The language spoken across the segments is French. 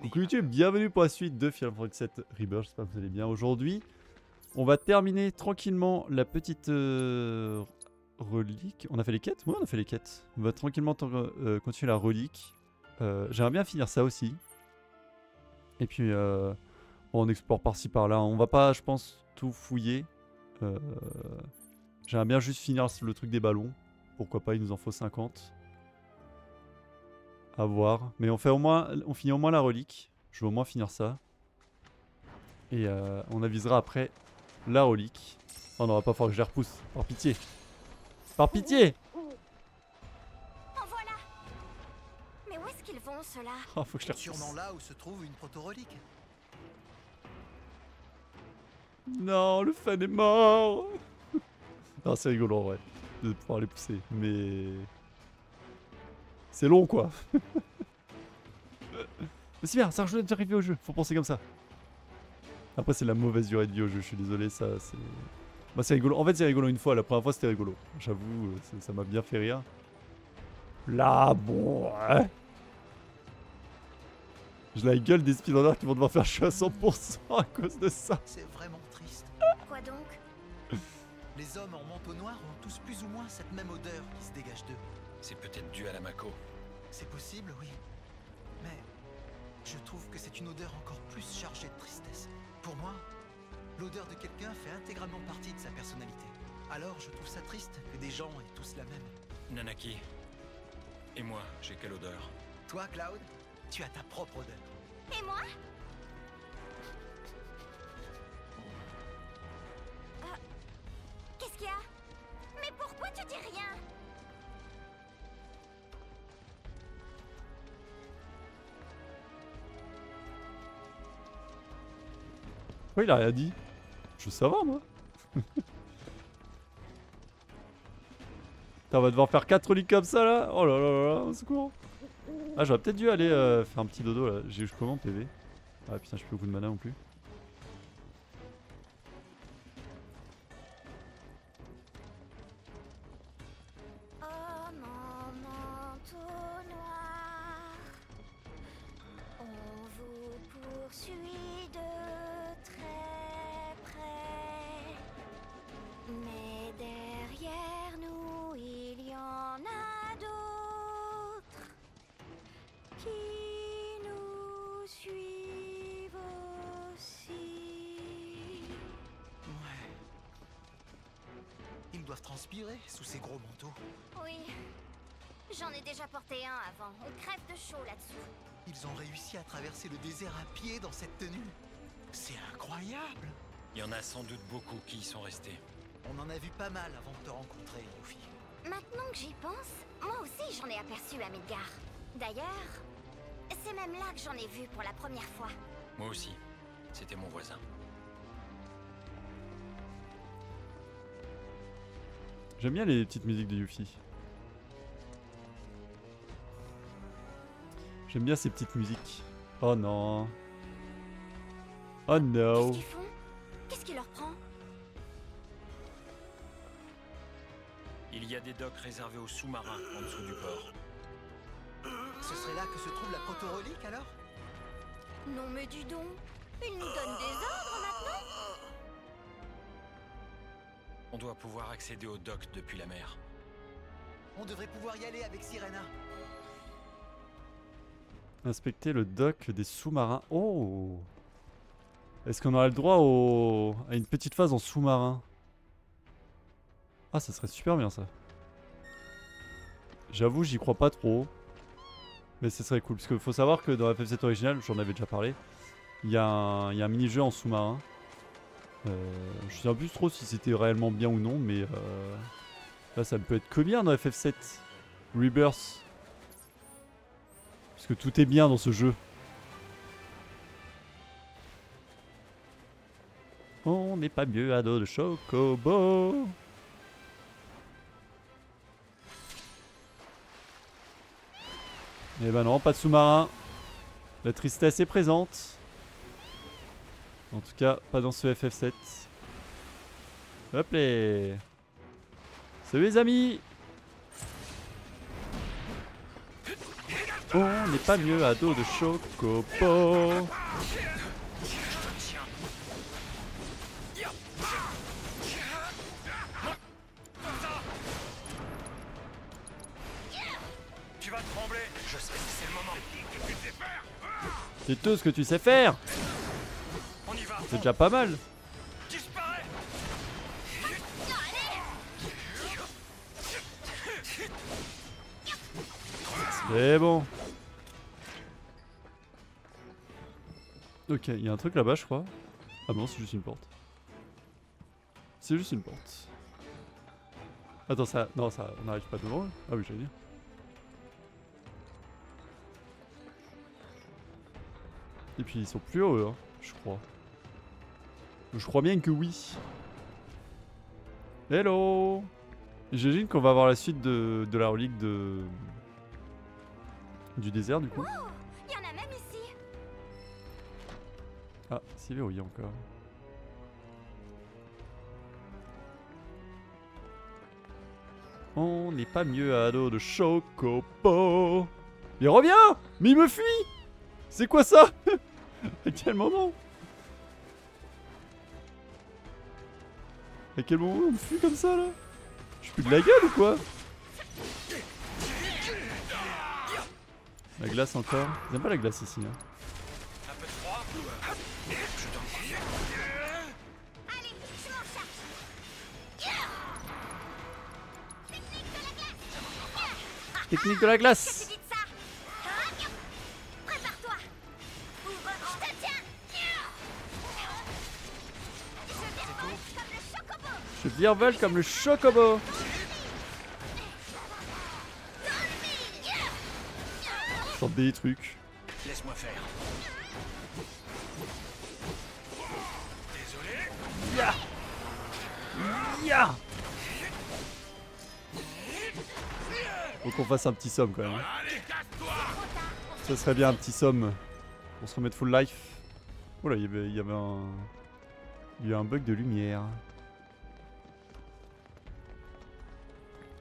Coucou YouTube, bienvenue pour la suite de Final Fantasy VII Rebirth, j'espère que vous allez bien. Aujourd'hui, on va terminer tranquillement la petite euh, relique. On a fait les quêtes? Ouais, on a fait les quêtes. On va tranquillement euh, continuer la relique. Euh, J'aimerais bien finir ça aussi. Et puis, on explore par-ci par-là. On va pas, je pense, tout fouiller. J'aimerais bien juste finir le truc des ballons. Pourquoi pas, il nous en faut 50. À voir. Mais on fait au moins, on finit au moins la relique. Je veux au moins finir ça. Et euh, on avisera après la relique. Oh non, va pas falloir que je les repousse. Par pitié. Par pitié En voilà Mais où est-ce qu'ils vont, ceux-là? Oh, faut que je les repousse. Sûrement là où se trouve une proto-relique. Non, le fan est mort Non, c'est rigolo en vrai. De pouvoir les pousser. Mais... C'est long quoi. Mais c'est bien, ça rajoute d'arriver au jeu. Faut penser comme ça. Après, c'est la mauvaise durée de vie au jeu. Je suis désolé, ça c'est. Bah, c'est rigolo. En fait, c'est rigolo une fois. La première fois, c'était rigolo. J'avoue, euh, ça m'a bien fait rire. Là, bon, ouais. Je la gueule des speedrunners qui vont devoir faire choix à 100% à cause de ça. C'est vraiment triste. Quoi donc? Les hommes en manteau noir ont tous plus ou moins cette même odeur qui se dégage d'eux. C'est peut-être dû à la Mako. C'est possible, oui. Mais je trouve que c'est une odeur encore plus chargée de tristesse. Pour moi, l'odeur de quelqu'un fait intégralement partie de sa personnalité. Alors je trouve ça triste que des gens aient tous la même. Nanaki. Et moi, j'ai quelle odeur? Toi, Cloud, tu as ta propre odeur. Et moi? Ah, Qu'est-ce qu'il y a? Mais pourquoi tu dis rien? Ouais, il a rien dit? Je veux savoir, moi. Putain, on va devoir faire 4 lits comme ça, là. Oh là là là au secours. Ah, j'aurais peut-être dû aller euh, faire un petit dodo, là. J'ai eu comment, PV Ah, putain, j'ai plus beaucoup de mana non plus. Doivent transpirer sous ces gros manteaux. Oui, j'en ai déjà porté un avant. On crève de chaud là-dessous. Ils ont réussi à traverser le désert à pied dans cette tenue. C'est incroyable Il y en a sans doute beaucoup qui y sont restés. On en a vu pas mal avant de te rencontrer, Yuffie. Maintenant que j'y pense, moi aussi j'en ai aperçu à Midgar. D'ailleurs, c'est même là que j'en ai vu pour la première fois. Moi aussi. C'était mon voisin. J'aime bien les petites musiques de Yuffie. J'aime bien ces petites musiques. Oh non. Oh no. Qu'est-ce qu'ils font? Qu'est-ce qui leur prend? Il y a des docks réservés aux sous-marins en dessous du port. Ce serait là que se trouve la proto-relique alors? Non mais dis donc, ils nous donnent des ordres On doit pouvoir accéder aux docks depuis la mer. On devrait pouvoir y aller avec Sirena. Inspecter le dock des sous-marins. Oh Est-ce qu'on aurait le droit au... à une petite phase en sous-marin? Ah, ça serait super bien ça. J'avoue, j'y crois pas trop. Mais ce serait cool. Parce qu'il faut savoir que dans FF7 original, j'en avais déjà parlé, il y, a un il y a un mini-jeu en sous-marin. Euh, je sais plus trop si c'était réellement bien ou non, mais euh, là, ça ne peut être que bien dans FF7 Rebirth. Parce que tout est bien dans ce jeu. On n'est pas mieux à dos de chocobo. Eh ben non, pas de sous-marin. La tristesse est présente. En tout cas, pas dans ce FF7. Hop les. Salut les amis On n'est pas mieux à dos de chocobo. Tu vas trembler. Je sais, c'est le moment. C'est tout ce que tu sais faire. C'est déjà pas mal. C'est bon. Ok, il y a un truc là-bas, je crois. Ah non, c'est juste une porte. C'est juste une porte. Attends, ça. Non, ça. On n'arrive pas devant. Ah oui, j'allais dire. Et puis ils sont plus hauts, hein, je crois. Je crois bien que oui. Hello J'imagine qu'on va avoir la suite de, de la relique de... Du désert, du coup. Il y en a même ici. Ah, c'est verrouillé encore. On n'est pas mieux à dos de Chocobo. Il revient Mais il me fuit C'est quoi ça? À quel moment? À quel moment on fuit comme ça là? Je suis de la gueule ou quoi? La glace encore J'aime pas la glace ici. Hein. Technique de la glace. Je virevolte comme le chocobo. Je virevolte comme le chocobo Je sens des trucs. Laisse-moi faire. Désolé. Ya Faut qu'on fasse un petit somme quand même. Ça serait bien un petit somme pour se remettre full life. Oh là, il y avait, il y avait un... Il y a un bug de lumière.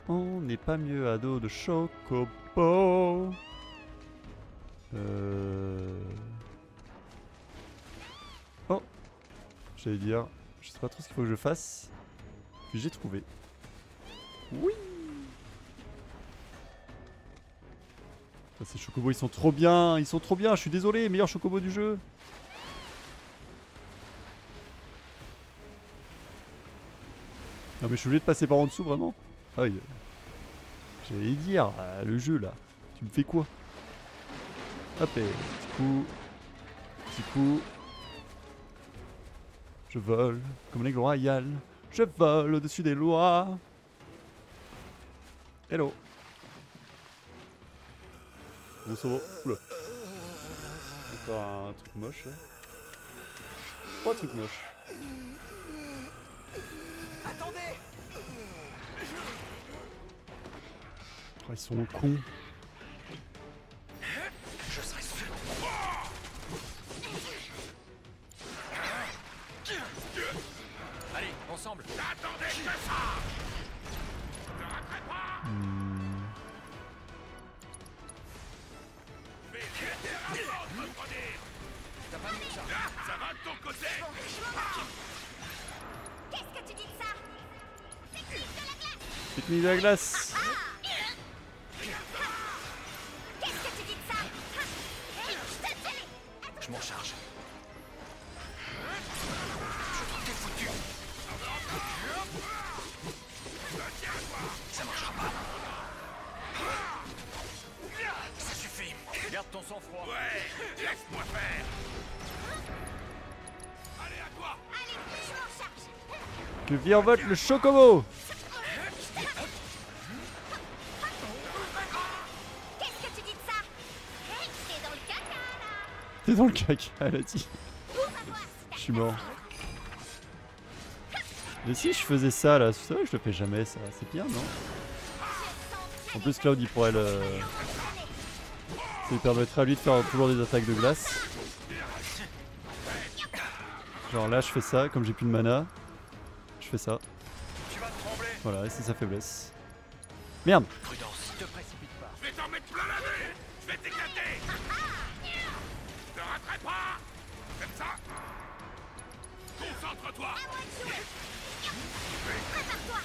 On n'est pas mieux à dos de Chocobo. Euh... Oh J'allais dire, je sais pas trop ce qu'il faut que je fasse. Puis j'ai trouvé. Oui Ces chocobos ils sont trop bien, ils sont trop bien, je suis désolé, meilleur chocobo du jeu. Non mais je suis obligé de passer par en dessous vraiment Aïe. J'allais dire, le jeu là, tu me fais quoi? Hop, et petit coup, petit coup. Je vole comme les royales, je vole au-dessus des lois. Hello. Bon, ça va. Oula. Encore un truc moche là. Trois trucs moches. Ils sont cons. Je serai sûr. Allez, ensemble. Hmm. T'as pas vu ça Qu'est-ce que tu dis de ça? Technique de la glace. Technique de la glace. Charge. Que virevolte le chocobo t'es dans le caca elle a dit. Je suis mort. Mais si je faisais ça là, c'est vrai que je le fais jamais ça, c'est bien non? En plus Cloud il pourrait le... Ça lui permettrait à lui de faire toujours des attaques de glace. Genre là je fais ça, comme j'ai plus de mana, je fais ça. Tu vas trembler. Voilà, et c'est sa faiblesse. Merde Prudence. Te précipite pas. Je vais t'éclater Te raterai pas Comme ça Concentre-toi À moi de jouer Prépare-toi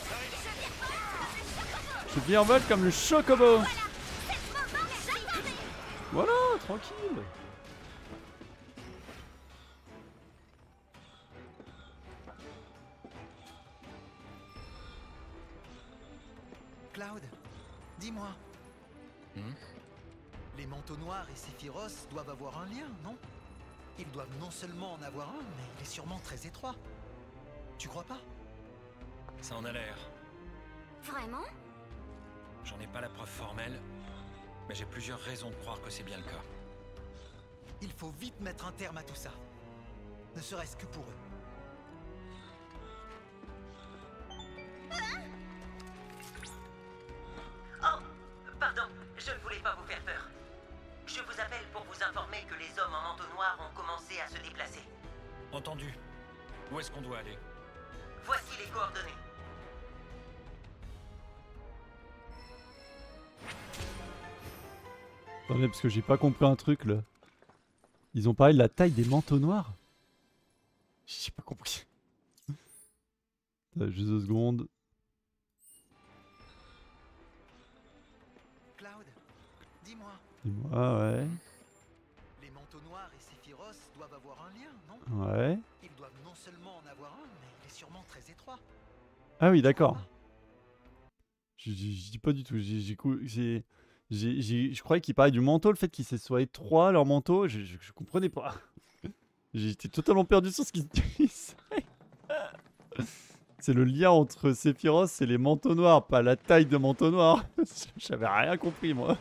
Attaque avec moi Je viens pas comme le chocobo Je virevolte comme le chocobo. Voilà, tranquille. Doivent non seulement en avoir un, mais il est sûrement très étroit. Tu crois pas? Ça en a l'air. Vraiment? J'en ai pas la preuve formelle, mais j'ai plusieurs raisons de croire que c'est bien le cas. Il faut vite mettre un terme à tout ça. Ne serait-ce que pour eux. Oh, Attendez, parce que j'ai pas compris un truc là. Ils ont parlé de la taille des manteaux noirs J'ai pas compris. Juste deux secondes. Cloud, dis-moi. Dis-moi, ouais. Les manteaux noirs et Sephiroth doivent avoir un lien, non? Ouais. Ils doivent non seulement en avoir un, mais il est sûrement très étroit. Ah oui, d'accord. je dis pas du tout. J'ai, je croyais qu'ils parlaient du manteau, le fait qu'ils se soient étroits, leur manteau. Je, comprenais pas. J'étais totalement perdu sur ce qu'ils disaient. C'est le lien entre Sephiroth et les manteaux noirs, pas la taille de manteau noir. J'avais rien compris, moi.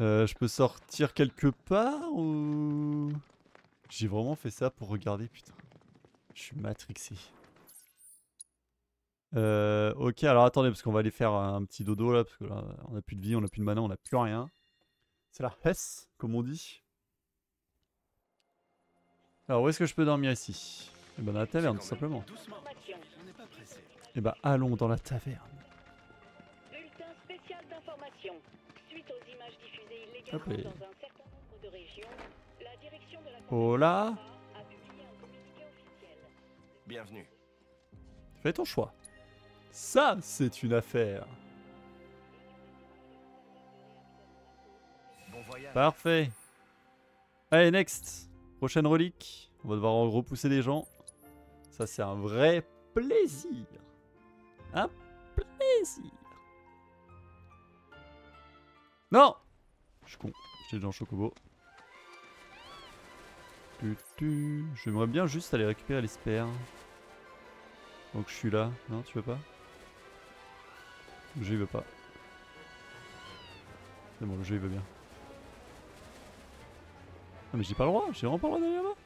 Euh, je peux sortir quelque part ou... J'ai vraiment fait ça pour regarder, putain. Je suis matrixé. Euh, ok, alors attendez, parce qu'on va aller faire un petit dodo là, parce que là, on a plus de vie, on a plus de mana, on a plus rien. C'est la Hess, comme on dit. Alors, où est-ce que je peux dormir ici? Eh ben, dans la taverne, tout simplement. Eh ben, allons dans la taverne. Bulletin spécial d'information. Suite aux images diffusées Hop illégalement dans un certain nombre de régions, la direction de la Oh là a publié un communiqué officiel. Bienvenue. Fais ton choix. Ça, c'est une affaire. Bon voyage. Parfait. Allez, next. Prochaine relique. On va devoir en repousser des gens. Ça, c'est un vrai plaisir. Un plaisir. Non Je suis con. J'étais dans Chocobo. Tu, tu. J'aimerais bien juste aller récupérer les sperres. Donc je suis là. Non, tu veux pas? Le jeu il veut pas. C'est bon, le jeu il veut bien. Non mais j'ai pas le droit, j'ai vraiment pas le droit d'aller là-bas.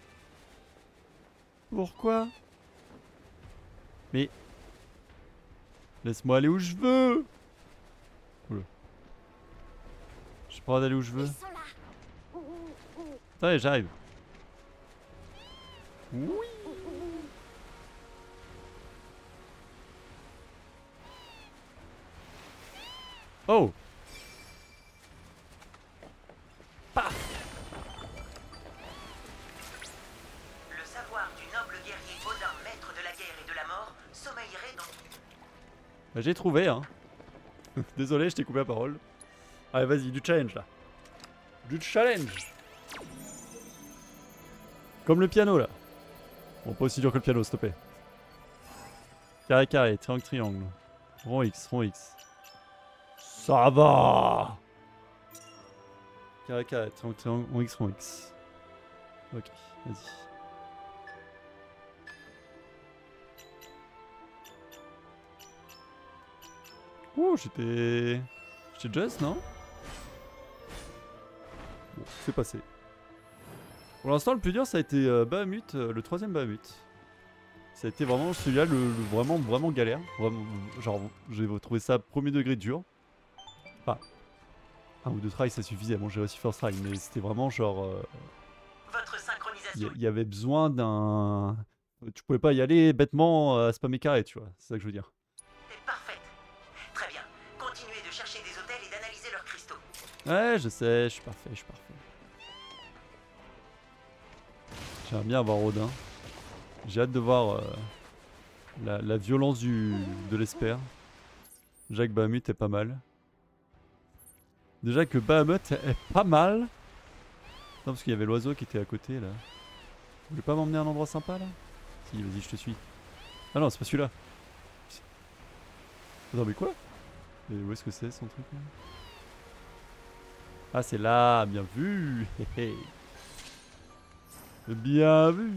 Pourquoi? Mais... Laisse-moi aller où je veux Oula. J'ai pas le droit d'aller où je veux. Attendez, j'arrive. Oui Oh Le savoir du noble guerrier Odin, maître de la guerre et de la mort, sommeillerait dans Bah, J'ai trouvé, hein. Désolé, je t'ai coupé la parole. Allez, vas-y, du challenge là. Du challenge. Comme le piano là. Bon, pas aussi dur que le piano, s'il te plaît. Carré, carré, triangle, triangle. Rond X, rond X. Ça va Carré, carré, triangle, rond X, rond X. Ok, vas-y. Ouh, j'étais. J'étais just, non? Bon, c'est passé. Pour l'instant, le plus dur, ça a été euh, Bahamut, euh, le troisième Bahamut. Ça a été vraiment celui-là, le, vraiment, vraiment galère. Genre, j'ai trouvé ça premier degré dur. Enfin, un ou deux tries, ça suffisait. Bon, j'ai réussi first try, mais c'était vraiment genre. euh, votre il synchronisation. y, il y avait besoin d'un. Tu pouvais pas y aller bêtement euh, à spammer carré, tu vois. C'est ça que je veux dire. est parfaite. cristaux. Ouais, je sais, je suis parfait, je suis parfait. J'aimerais bien avoir Odin. J'ai hâte de voir euh, la, la violence du, de l'espère. Jacques Bahamut est pas mal. Déjà que Bahamut est pas mal. Non, parce qu'il y avait l'oiseau qui était à côté là. Vous voulez pas m'emmener à un endroit sympa là? Si, vas-y, je te suis. Ah non, c'est pas celui-là. Attends, mais quoi? Et où est-ce que c'est son truc là? Ah, c'est là, bien vu. Bien vu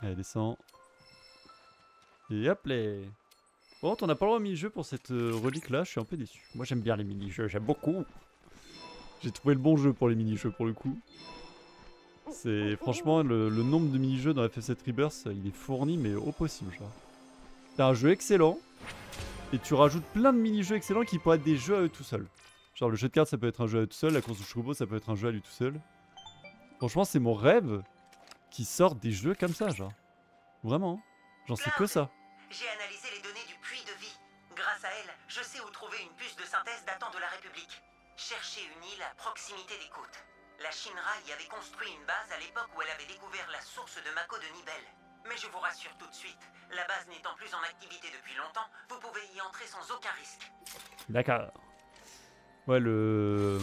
Allez, descends. Et hop là Bon, on n'a pas le droit au mini-jeu pour cette euh, relique là, je suis un peu déçu. Moi j'aime bien les mini-jeux, j'aime beaucoup. J'ai trouvé le bon jeu pour les mini-jeux pour le coup. C'est franchement le, nombre de mini-jeux dans FF7 Rebirth, il est fourni mais au possible genre. T'as un jeu excellent et tu rajoutes plein de mini-jeux excellents qui pourraient être des jeux à eux tout seuls. Genre le jeu de cartes ça peut être un jeu à eux tout seul, la course au chocobo ça peut être un jeu à lui tout seul. Franchement c'est mon rêve qui sortent des jeux comme ça genre. Vraiment. J'en sais que ça. J'ai analysé Cherchez une île à proximité des côtes. La Shinra y avait construit une base à l'époque où elle avait découvert la source de Mako de Nibel. Mais je vous rassure tout de suite, la base n'étant plus en activité depuis longtemps, vous pouvez y entrer sans aucun risque. D'accord. Ouais, le.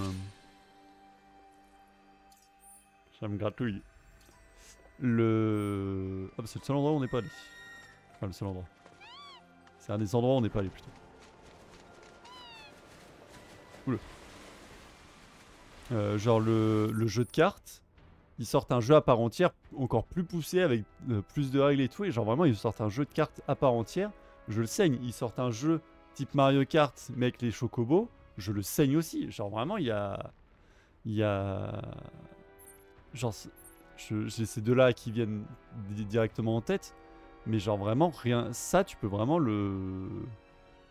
Ça me gratouille. Le. Ah, bah c'est le seul endroit où on n'est pas allé. Enfin, le seul endroit. C'est un des endroits où on n'est pas allé plutôt. Euh, genre le, le jeu de cartes, ils sortent un jeu à part entière, encore plus poussé avec euh, plus de règles et tout. Et genre vraiment, ils sortent un jeu de cartes à part entière. Je le saigne. Ils sortent un jeu type Mario Kart, mais avec les chocobos. Je le saigne aussi. Genre vraiment, il y a. Il y a. Genre, j'ai ces deux-là qui viennent di- directement en tête. Mais genre vraiment, rien. Ça, tu peux vraiment le.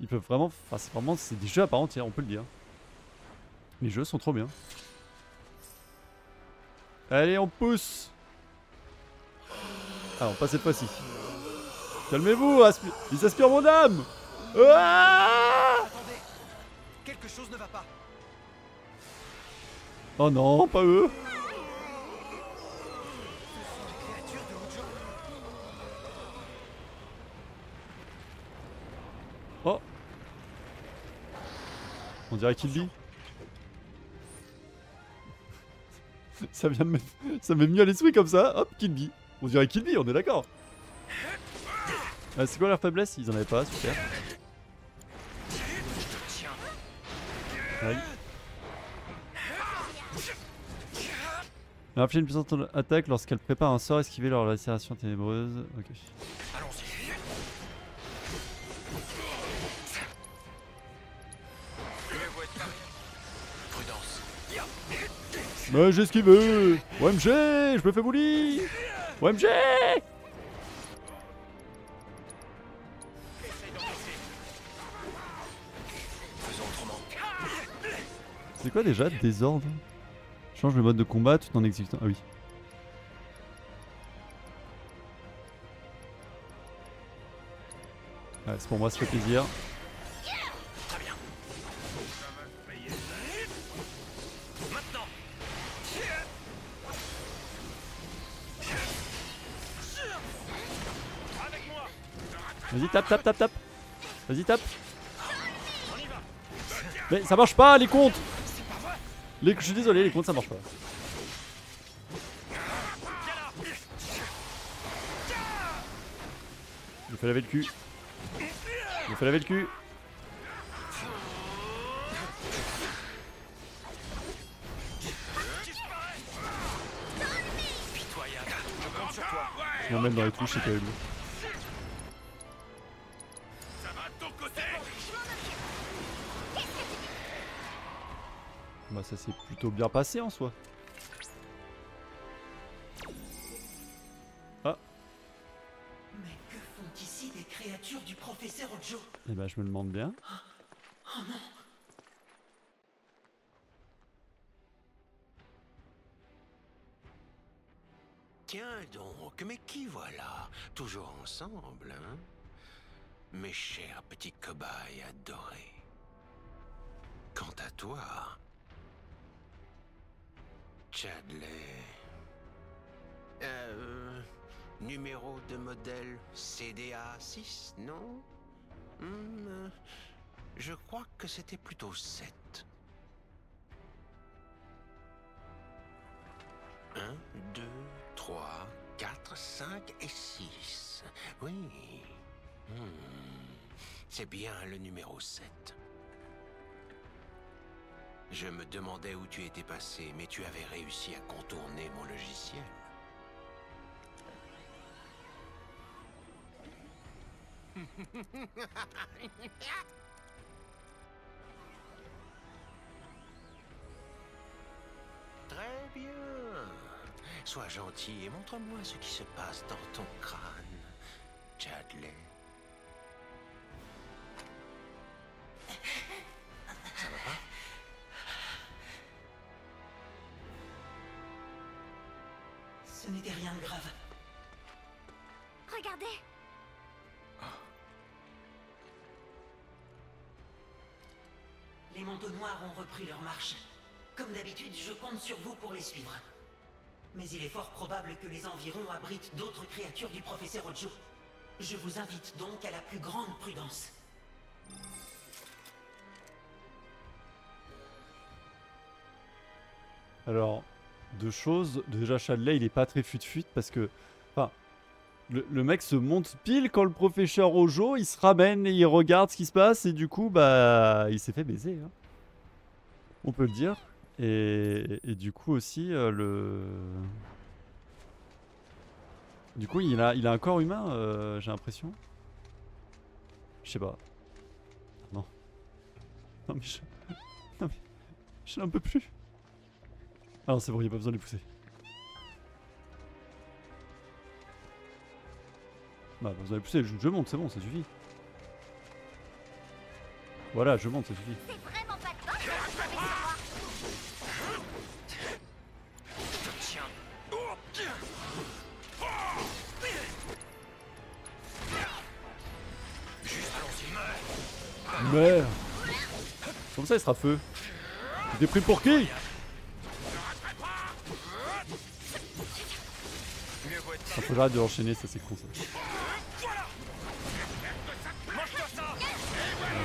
Ils peuvent vraiment. Enfin, c'est vraiment. C'est des jeux à part entière, on peut le dire. Les jeux sont trop bien. Allez, on pousse Ah, on passe cette fois-ci. Calmez-vous, aspi- ils aspirent mon âme Ah Attendez Quelque chose ne va pas. Oh non, pas eux. Oh On dirait qu'il dit. Ça vient me... Ça m'est venu à l'esprit comme ça, hop, Kilby. On dirait Kilby, on est d'accord. Ah, c'est quoi leur faiblesse? Ils en avaient pas, super. Aïe. Une puissante attaque lorsqu'elle prépare un sort esquiver leur lacération ténébreuse. Ok. Mais j'ai esquivé OMG Je me fais bully OMG. C'est quoi déjà Désordre? Change le mode de combat tout en exécutant. Ah oui. Ouais, c'est pour moi, ça fait plaisir. Vas-y, tape, tape, tape, tape. Vas-y, tape. Mais ça marche pas, les comptes. Je suis désolé, les comptes, ça marche pas. Me fais laver le cul. Me fais laver le cul. Je m'emmène dans les touches, c'est terrible. Ça s'est plutôt bien passé en soi. Mais que font ici des créatures du professeur Ojo? Et bah je me demande bien. Tiens donc, mais qui voilà? Toujours ensemble, hein? Mes chers petits cobayes adorés. Quant à toi, Chadley, euh, numéro de modèle CDA 6, non? Euh, Je crois que c'était plutôt 7. 1, 2, 3, 4, 5 et 6. Oui. Hmm. C'est bien le numéro 7. Je me demandais où tu étais passé, mais tu avais réussi à contourner mon logiciel. Très bien. Sois gentil et montre-moi ce qui se passe dans ton crâne, Chadley. Repris leur marche. Comme d'habitude, je compte sur vous pour les suivre. Mais il est fort probable que les environs abritent d'autres créatures du professeur Ojo. Je vous invite donc à la plus grande prudence. Alors, deux choses. Déjà, Chadley, il est pas très fut-fut parce que. Enfin, le, le mec se monte pile quand le professeur Ojo, il se ramène et il regarde ce qui se passe et du coup, bah, il s'est fait baiser. hein. On peut le dire. Et, du coup aussi, euh, le. Du coup, il a, il a un corps humain, euh, j'ai l'impression. Je sais pas. Non. Non, mais je. Non, mais. Je n'en peux plus. Ah non, c'est bon, il n'y a pas besoin de les pousser. Bah, de les pousser, je, je monte, c'est bon, ça suffit. Voilà, je monte, ça suffit. Merde Comme ça, il sera feu. T'es pris pour qui? Ah, Faut j'arrête de l'enchaîner, ça c'est con ça.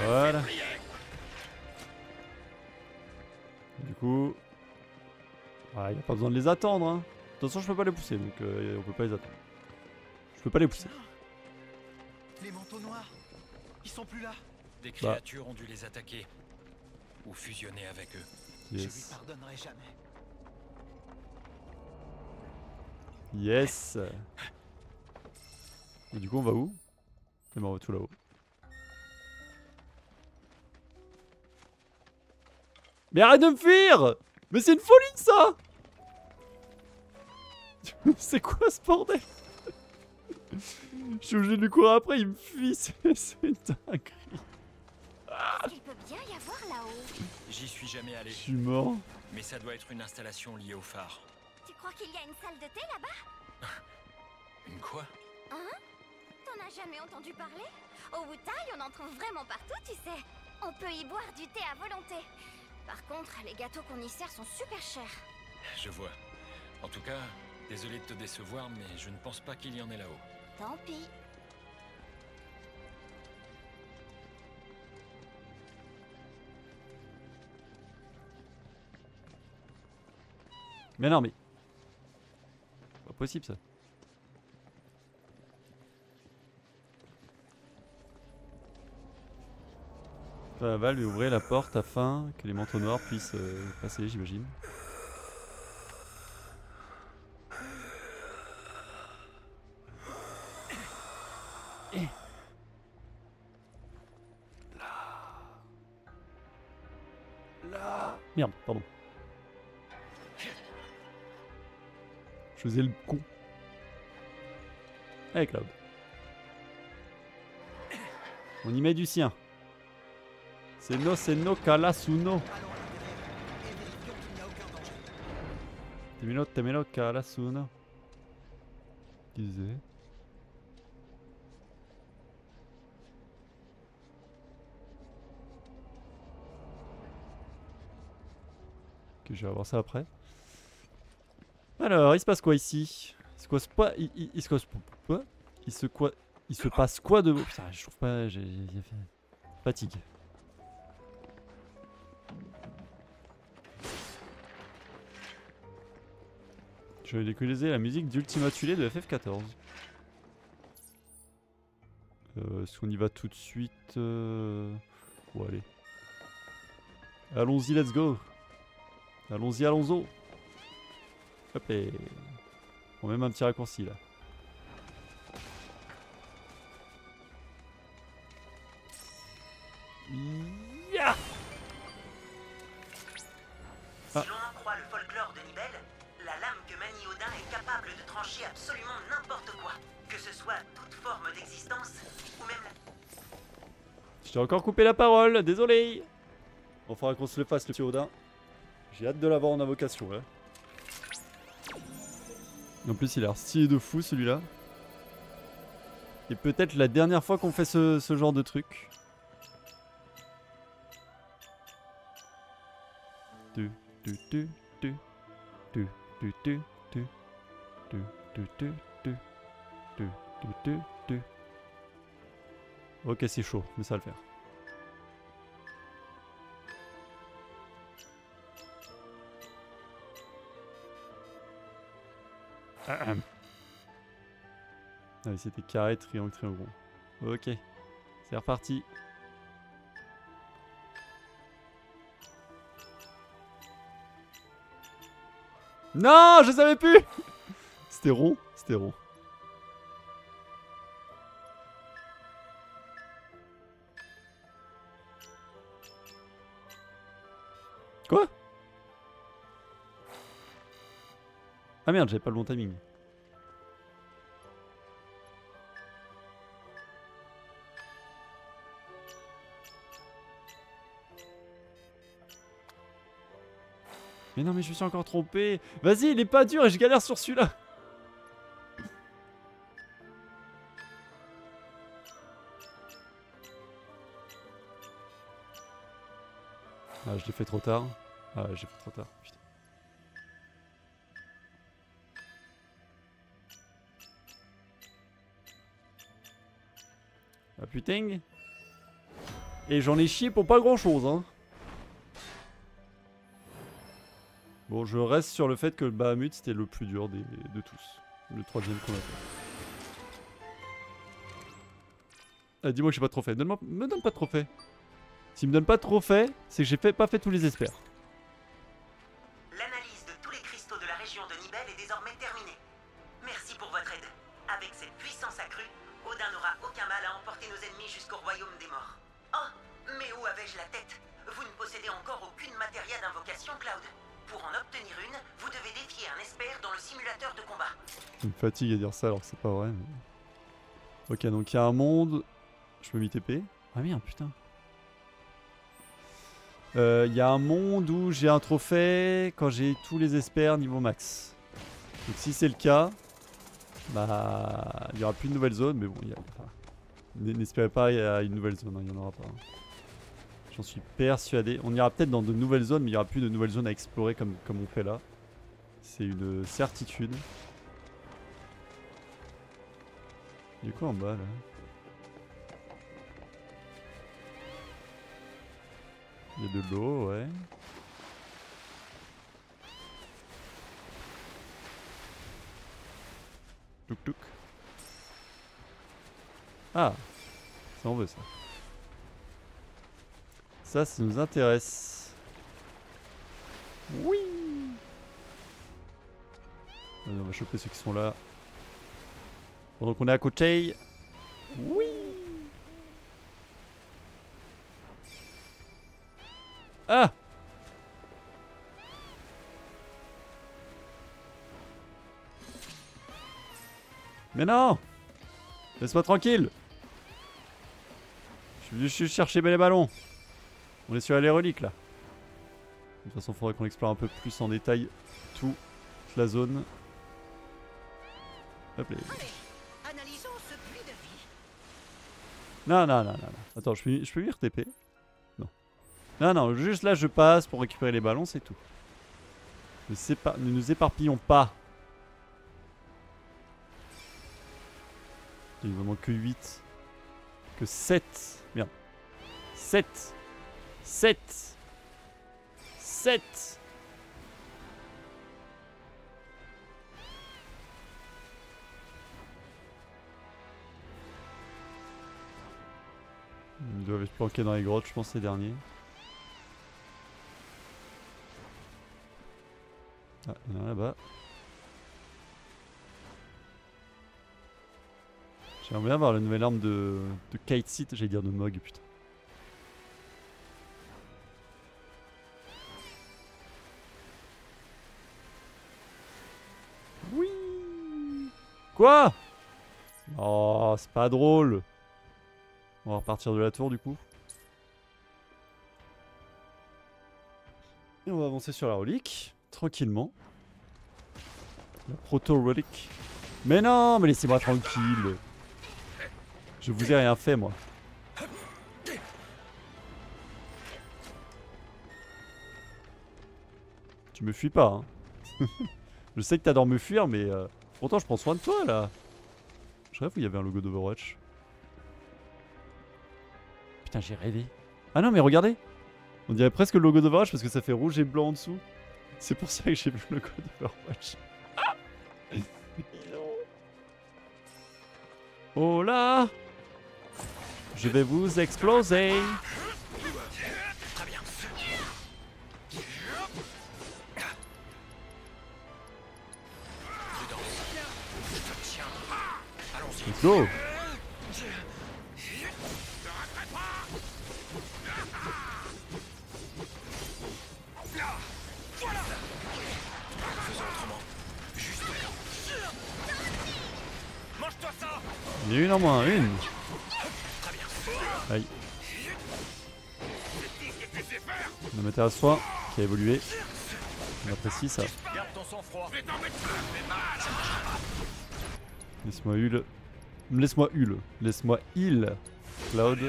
Voilà. Du coup... Ah, il a pas besoin de les attendre. Hein. De toute façon, je peux pas les pousser, donc euh, on peut pas les attendre. Je peux pas les pousser. Les manteaux noirs Ils sont plus là Des Bah. créatures ont dû les attaquer. Ou fusionner avec eux. Je lui Yes. pardonnerai jamais. Yes Et du coup, on va où? Eh ben, on va tout là-haut. Mais arrête de me fuir Mais c'est une folie ça C'est quoi ce bordel? Je suis obligé de lui courir après, il me fuit, c'est dinguerie. Il peut bien y avoir là-haut. J'y suis jamais allé, Je suis mort. mais ça doit être une installation liée au phare. Tu crois qu'il y a une salle de thé là-bas? Une quoi? Hein? T'en as jamais entendu parler? Au Wutai, on en trouve vraiment partout, tu sais. On peut y boire du thé à volonté. Par contre, les gâteaux qu'on y sert sont super chers. Je vois. En tout cas, désolé de te décevoir, mais je ne pense pas qu'il y en ait là-haut. Tant pis. Mais non, mais. Pas possible ça. Valve et ouvrez la porte afin que les manteaux noirs puissent euh, passer, j'imagine. Merde, pardon. Je faisais le con. Allez, Cloud. On y met du sien. C'est no, c'est no, Kalasuno. Temelo, Temelo, Kalasuno. Disait. Ok, je vais avoir ça après. Alors, il se passe quoi ici? Il se passe quoi il, il- il se quoi Il se passe quoi de Putain, je trouve pas. J'ai fatigue. Je vais écouter la musique d'Ultima Thule de FF14. Euh, Est-ce qu'on y va tout de suite euh... Bon, allez. Allons-y, let's go. Allons-y, allons-y. Hop et... On met même un petit raccourci là. Ah. Si l'on en croit le folklore de Nibel, la lame que manie Odin est capable de trancher absolument n'importe quoi. Que ce soit toute forme d'existence, ou même la... Je t'ai encore coupé la parole, désolé. On faudra qu'on se le fasse le petit Odin. J'ai hâte de l'avoir en invocation là. En plus il a l'air stylé de fou celui-là. Et peut-être la dernière fois qu'on fait ce, genre de truc. Ok c'est chaud, mais ça va le faire. Ah oui, c'était carré, triangle, triangle. Ok, c'est reparti. Non, je savais plus C'était rond, c'était rond. Ah merde, j'avais pas le bon timing. Mais non, mais je me suis encore trompé. Vas-y, il est pas dur et je galère sur celui-là. Ah, je l'ai fait trop tard. Ah, j'ai fait trop tard. Putain. Ah putain. Et j'en ai chié pour pas grand chose, hein. Bon, je reste sur le fait que le Bahamut c'était le plus dur de tous. Le troisième qu'on a fait. Ah, dis-moi que j'ai pas trophée. Donne-moi, me donne pas de trophée. S'il me donne pas de trophée, c'est que j'ai fait, pas fait tous les experts. Fatigue à dire ça alors que c'est pas vrai. mais- Ok, donc il y a un monde. Je peux m'y TP Ah merde, putain. Euh, Il y a un monde où j'ai un trophée quand j'ai tous les experts niveau max. Donc si c'est le cas, bah il y aura plus de nouvelle zone, mais bon, a- enfin, n'espérez pas il y a une nouvelle zone, hein, il y en aura pas. hein. J'en suis persuadé. On ira peut-être dans de nouvelles zones, mais il y aura plus de nouvelles zones à explorer comme, comme on fait là. C'est une certitude. A quoi en bas là Il y a de l'eau, ouais. Touk touk. Ah Ça on veut ça. Ça, ça nous intéresse. Oui On va choper ceux qui sont là. Pendant qu'on est à côté. Oui Ah Mais non Laisse-moi tranquille Je suis juste chercher les ballons. On est sur les reliques là. De toute façon, faudrait qu'on explore un peu plus en détail toute la zone. Hop. Non, non, non, non. Attends, je peux, je peux venir TP Non. Non, non, juste là, je passe pour récupérer les ballons, c'est tout. Ne, ne nous éparpillons pas. Il me manque que 8. Que 7. Merde. 7. 7. 7. Ils doivent être planqués dans les grottes, je pense, ces derniers. Ah, il y en a là-bas. J'aimerais bien avoir la nouvelle arme de, de Kite Seat, j'allais dire de Mog, putain. Oui Quoi? Oh, c'est pas drôle On va repartir de la tour du coup. Et on va avancer sur la relique, tranquillement. La proto-relique. Mais non, mais laissez-moi tranquille. Je vous ai rien fait, moi. Tu me fuis pas, hein. je sais que t'adores me fuir, mais euh, pourtant je prends soin de toi, là. Je rêve où il y avait un logo d'Overwatch. Putain, j'ai rêvé. Ah non, mais regardez On dirait presque le logo d'Overwatch parce que ça fait rouge et blanc en dessous. C'est pour ça que j'ai vu le logo d'Overwatch. Oh là Je vais vous exploser Très bien. Prudence. Je te tiens. Allons-y. Let's go une en moins, une. Aïe. On a à soin qui a évolué. On apprécie ça. Laisse-moi hul. Laisse-moi hul. Laisse-moi heal. Cloud.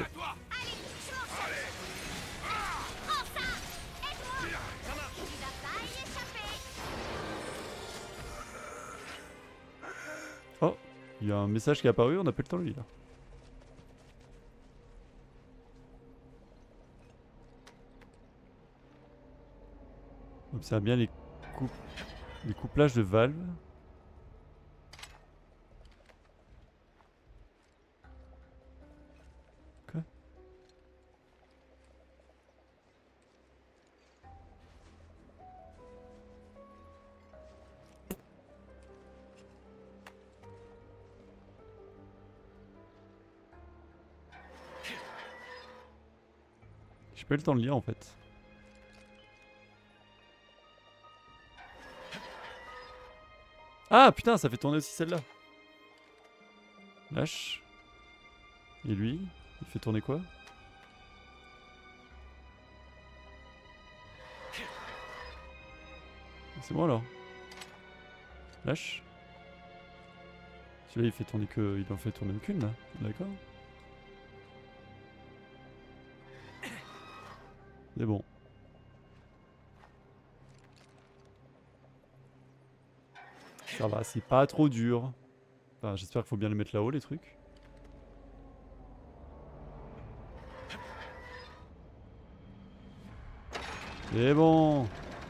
Il y a un message qui est apparu, on n'a le temps de. Observe bien les, les couplages de valves. Le temps de lire en fait. Ah putain, ça fait tourner aussi celle-là. Lâche. Et lui, il fait tourner quoi? C'est bon alors. Lâche. Celui-là il fait tourner que. Il en fait tourner qu'une là, d'accord C'est bon. Ça va, c'est pas trop dur. Enfin, j'espère qu'il faut bien les mettre là-haut les trucs. C'est bon.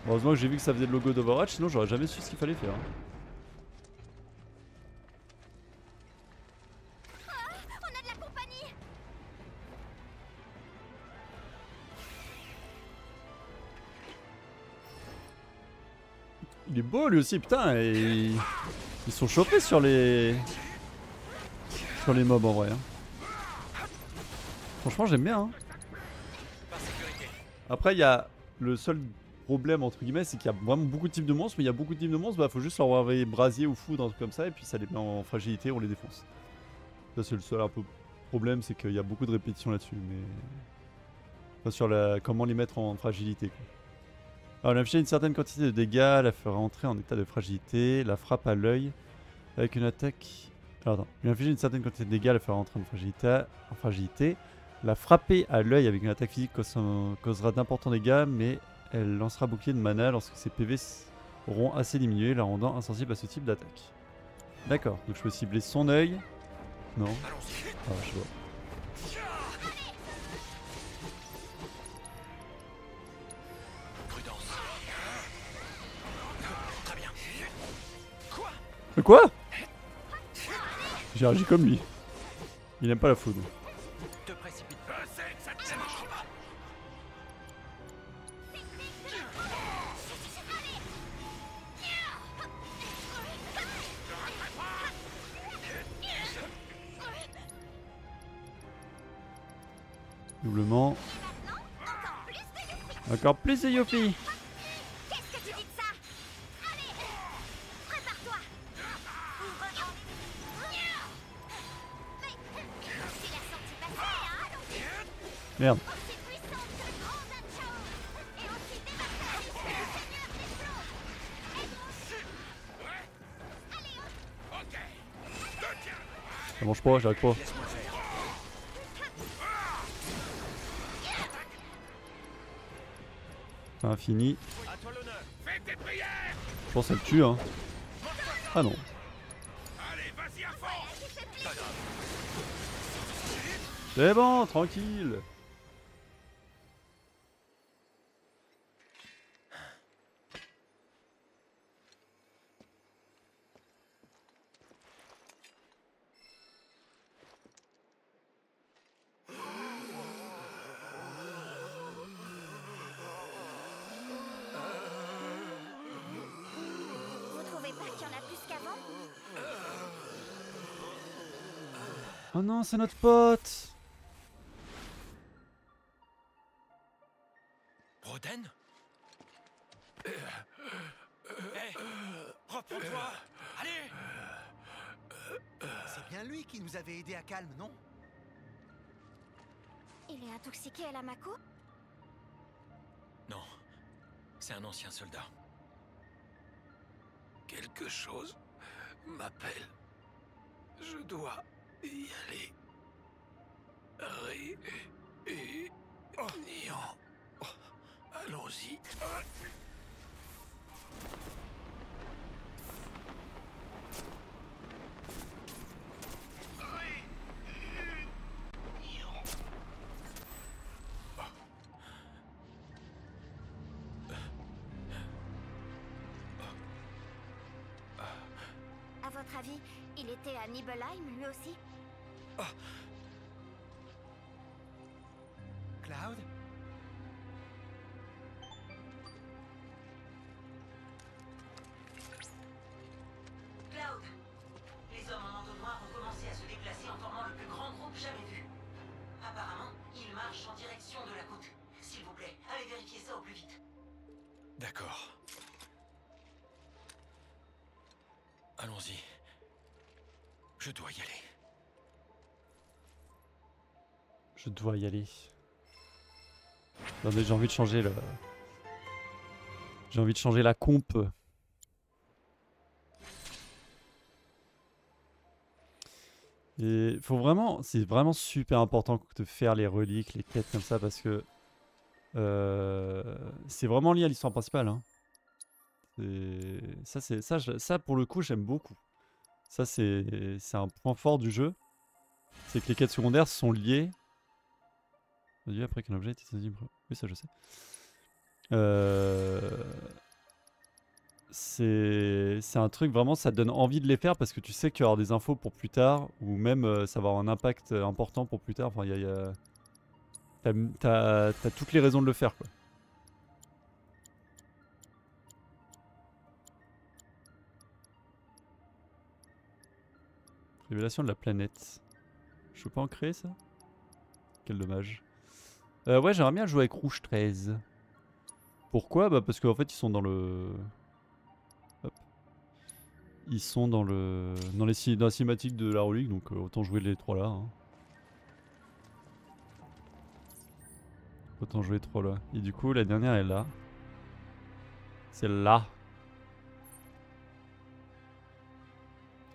Heureusement que j'ai vu que ça faisait le logo d'Overwatch, sinon j'aurais jamais su ce qu'il fallait faire. Beau lui aussi, putain, ils sont chauffés sur les sur les mobs en vrai. hein. Franchement, j'aime bien. hein. Après, il y a le seul problème entre guillemets, c'est qu'il y a vraiment beaucoup de types de monstres, mais il y a beaucoup de types de monstres, bah faut juste leur envoyer brasier ou foudre, un truc comme ça, et puis ça les met en fragilité, on les défonce. Ça c'est le seul problème, c'est qu'il y a beaucoup de répétitions là-dessus, mais Enfin, sur la comment les mettre en fragilité. Quoi. Alors, l'infliger une certaine quantité de dégâts, la faire entrer en état de fragilité, la frappe à l'œil avec une attaque. Alors, attends, lui infliger une certaine quantité de dégâts, la faire entrer en fragilité, en fragilité. La frapper à l'œil avec une attaque physique cause- causera d'importants dégâts, mais elle lancera bouclier de mana lorsque ses PV auront assez diminué, la rendant insensible à ce type d'attaque. D'accord, donc je peux cibler son œil. Non. Ah, je Mais quoi? J'ai réagi comme lui. Il n'aime pas la foudre. Doublement. Encore plus de Yopi tiens. Ça mange pas, j'arrive pas. Infini. Je pense qu'elle tue, hein. Ah non. C'est bon, tranquille. Vous trouvez pas qu'il y en a plus qu'avant Oh non, c'est notre pote. Broden Hé Reprends-toi Allez C'est bien lui qui nous avait aidé à calme, non? Il est intoxiqué à la Mako? Non. C'est un ancien soldat. Quelque chose m'appelle. Je dois y aller. Ré... et... Néant. Allons-y. À votre avis, il était à Nibelheim, lui aussi? Cloud? Cloud Les hommes en manteau noir ont commencé à se déplacer en formant le plus grand groupe jamais vu. Apparemment, ils marchent en direction de la côte. S'il vous plaît, allez vérifier ça au plus vite. D'accord. Allons-y. Je dois y aller. Je dois y aller. J'ai envie de changer le. J'ai envie de changer la comp. Et faut vraiment, c'est vraiment super important de faire les reliques, les quêtes comme ça parce que euh, c'est vraiment lié à l'histoire principale. hein. Ça, ça, ça pour le coup, j'aime beaucoup. Ça, c'est un point fort du jeu. C'est que les quêtes secondaires sont liées Après qu'un objet est disponible. Oui, ça je sais. Euh, C'est un truc vraiment, ça te donne envie de les faire parce que tu sais qu'il y aura des infos pour plus tard ou même euh, ça va avoir un impact euh, important pour plus tard. Enfin, il y a. t'as toutes les raisons de le faire quoi. Révélation de la planète. Je peux pas en créer ça? Quel dommage. Euh, ouais, j'aimerais bien jouer avec Rouge 13. Pourquoi? Bah parce qu'en fait ils sont dans le... Ils sont dans le... Dans, les dans la cinématique de la relique, donc euh, autant jouer les trois là. hein. Autant jouer les trois là. Et du coup la dernière est là. C'est là.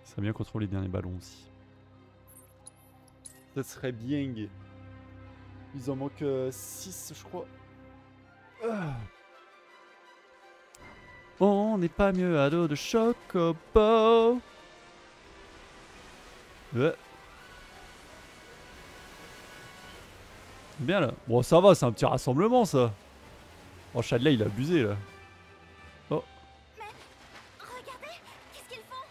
Ça serait bien qu'on les derniers ballons aussi. Ça serait bien. Ils en manquent 6 je crois. Ah. On n'est pas mieux à dos de Chocobo. Ouais. Bien là. Bon, ça va, c'est un petit rassemblement ça. Oh, Chadley, il a abusé là. Regardez, qu'est-ce qu'ils font?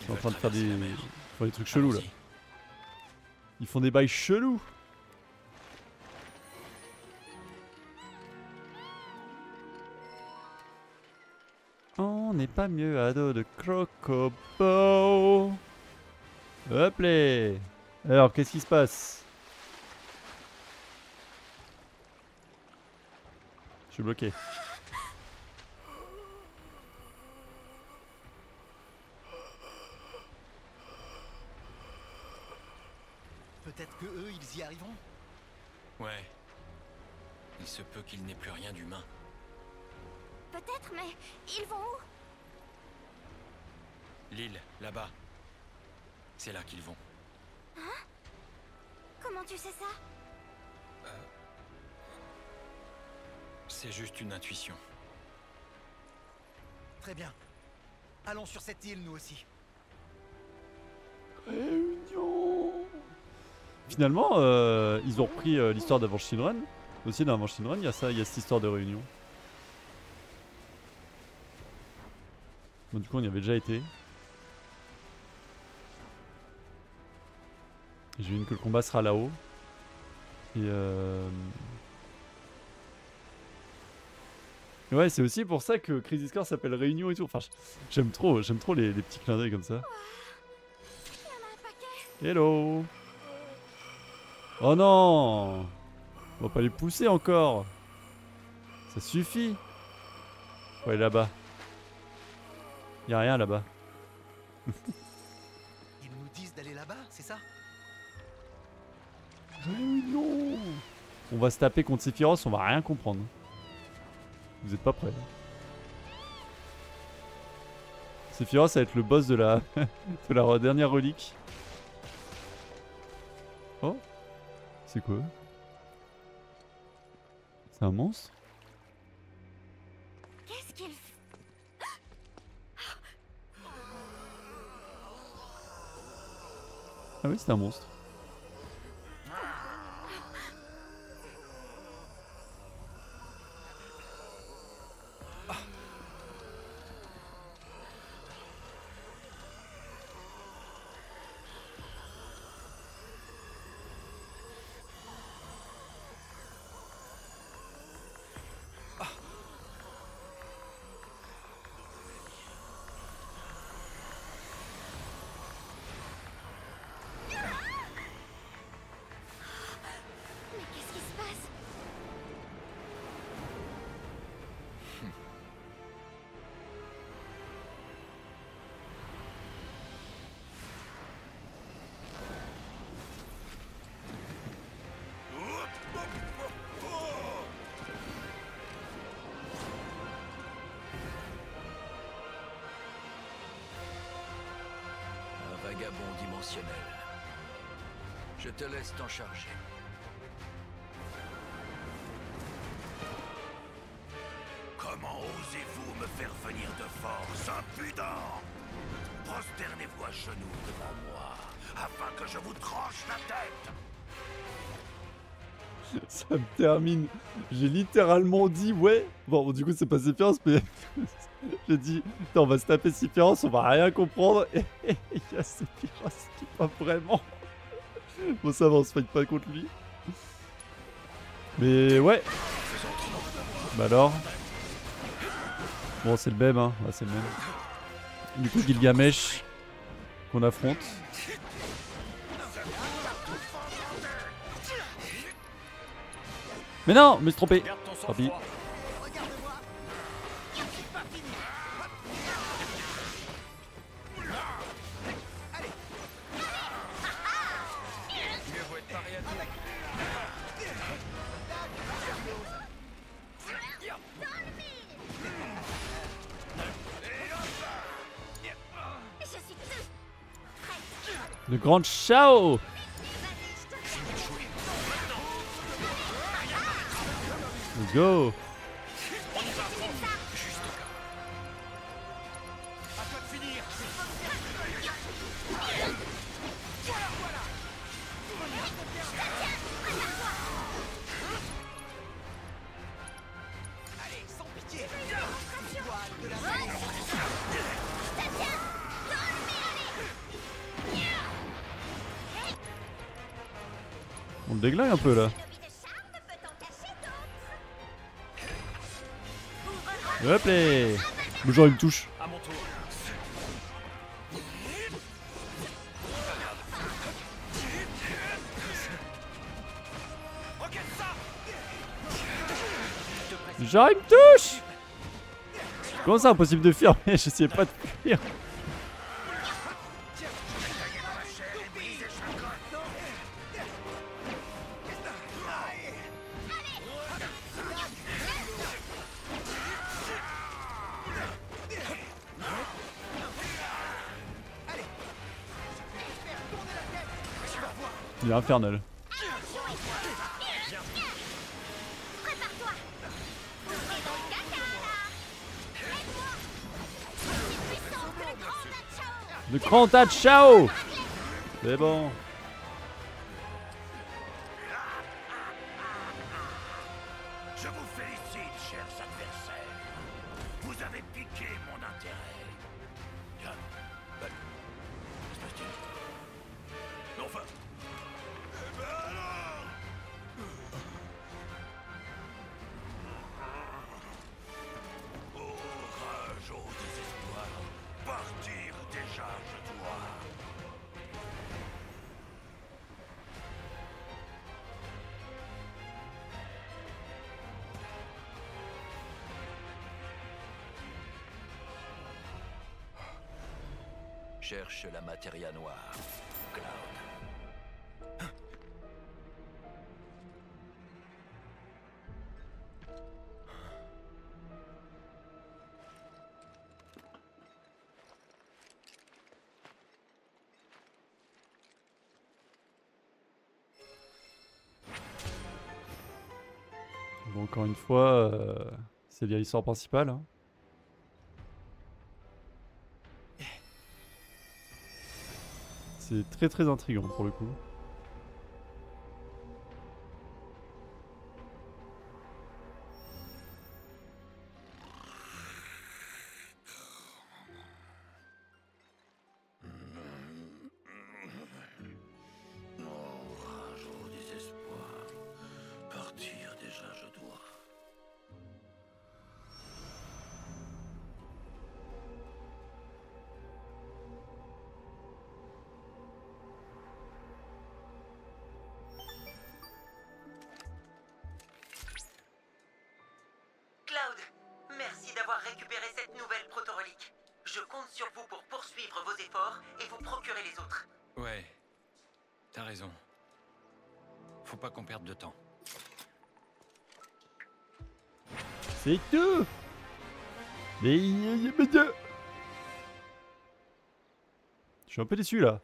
Ils sont en train de faire des, ils font des trucs chelous là. Ils font des bails chelous. N'est pas mieux à dos de Crocobo. Hop là. Alors, qu'est-ce qui se passe? Je suis bloqué. Peut-être que eux, ils y arriveront. Ouais. Il se peut qu'il n'ait plus rien d'humain. Peut-être, mais ils vont où? L'île, là-bas. C'est là qu'ils vont. Comment tu sais ça? C'est juste une intuition. Très bien. Allons sur cette île, nous aussi. Réunion. Finalement, euh, ils ont repris euh, l'histoire d'avant. Aussi dans Avant il y a ça, il y a cette histoire de réunion. Bon, du coup, on y avait déjà été. J'imagine que le combat sera là-haut. Et euh... Ouais, c'est aussi pour ça que Crisis Core s'appelle Réunion et tout. Enfin, j'aime trop, j'aime trop les, petits clins d'œil comme ça. Hello Oh non On va pas les pousser encore Ça suffit Ouais, là-bas. Y'a rien là-bas. non On va se taper contre Sephiroth, on va rien comprendre. Vous êtes pas prêts. Sephiroth, ça va être le boss de la, de la dernière relique. Oh C'est quoi? C'est un monstre? Qu'est-ce Ah oui, c'est un monstre. Te laisse t'en charger. Comment osez-vous me faire venir de force, impudent? Prosternez-vous à genoux devant moi, afin que je vous tranche la tête Ça me termine. J'ai littéralement dit ouais. Bon, du coup, c'est pas Sephiroth, mais j'ai dit on va se taper Sephiroth, on va rien comprendre. Et il y a Sephiroth qui va vraiment. Bon, ça va, on se fight pas contre lui. Mais ouais. Bah alors Bon, c'est le même, hein. Ouais, c'est le même. Du coup, Gilgamesh qu'on affronte. Mais non, je me suis trompé. Tant pis. Grande Chao Let's go. Le déglingue un peu là. Hop là Le genre il me touche. Genre il me touche Comment ça impossible de fuir Mais j'essayais pas de fuir. Infernal. Le grand Nachao. Le grand tas de Chao C'est bon. La matéria noire, Cloud. Encore une fois, euh, c'est à l'histoire principale. hein. Très très intriguant pour le coup. Suis un peu déçu là.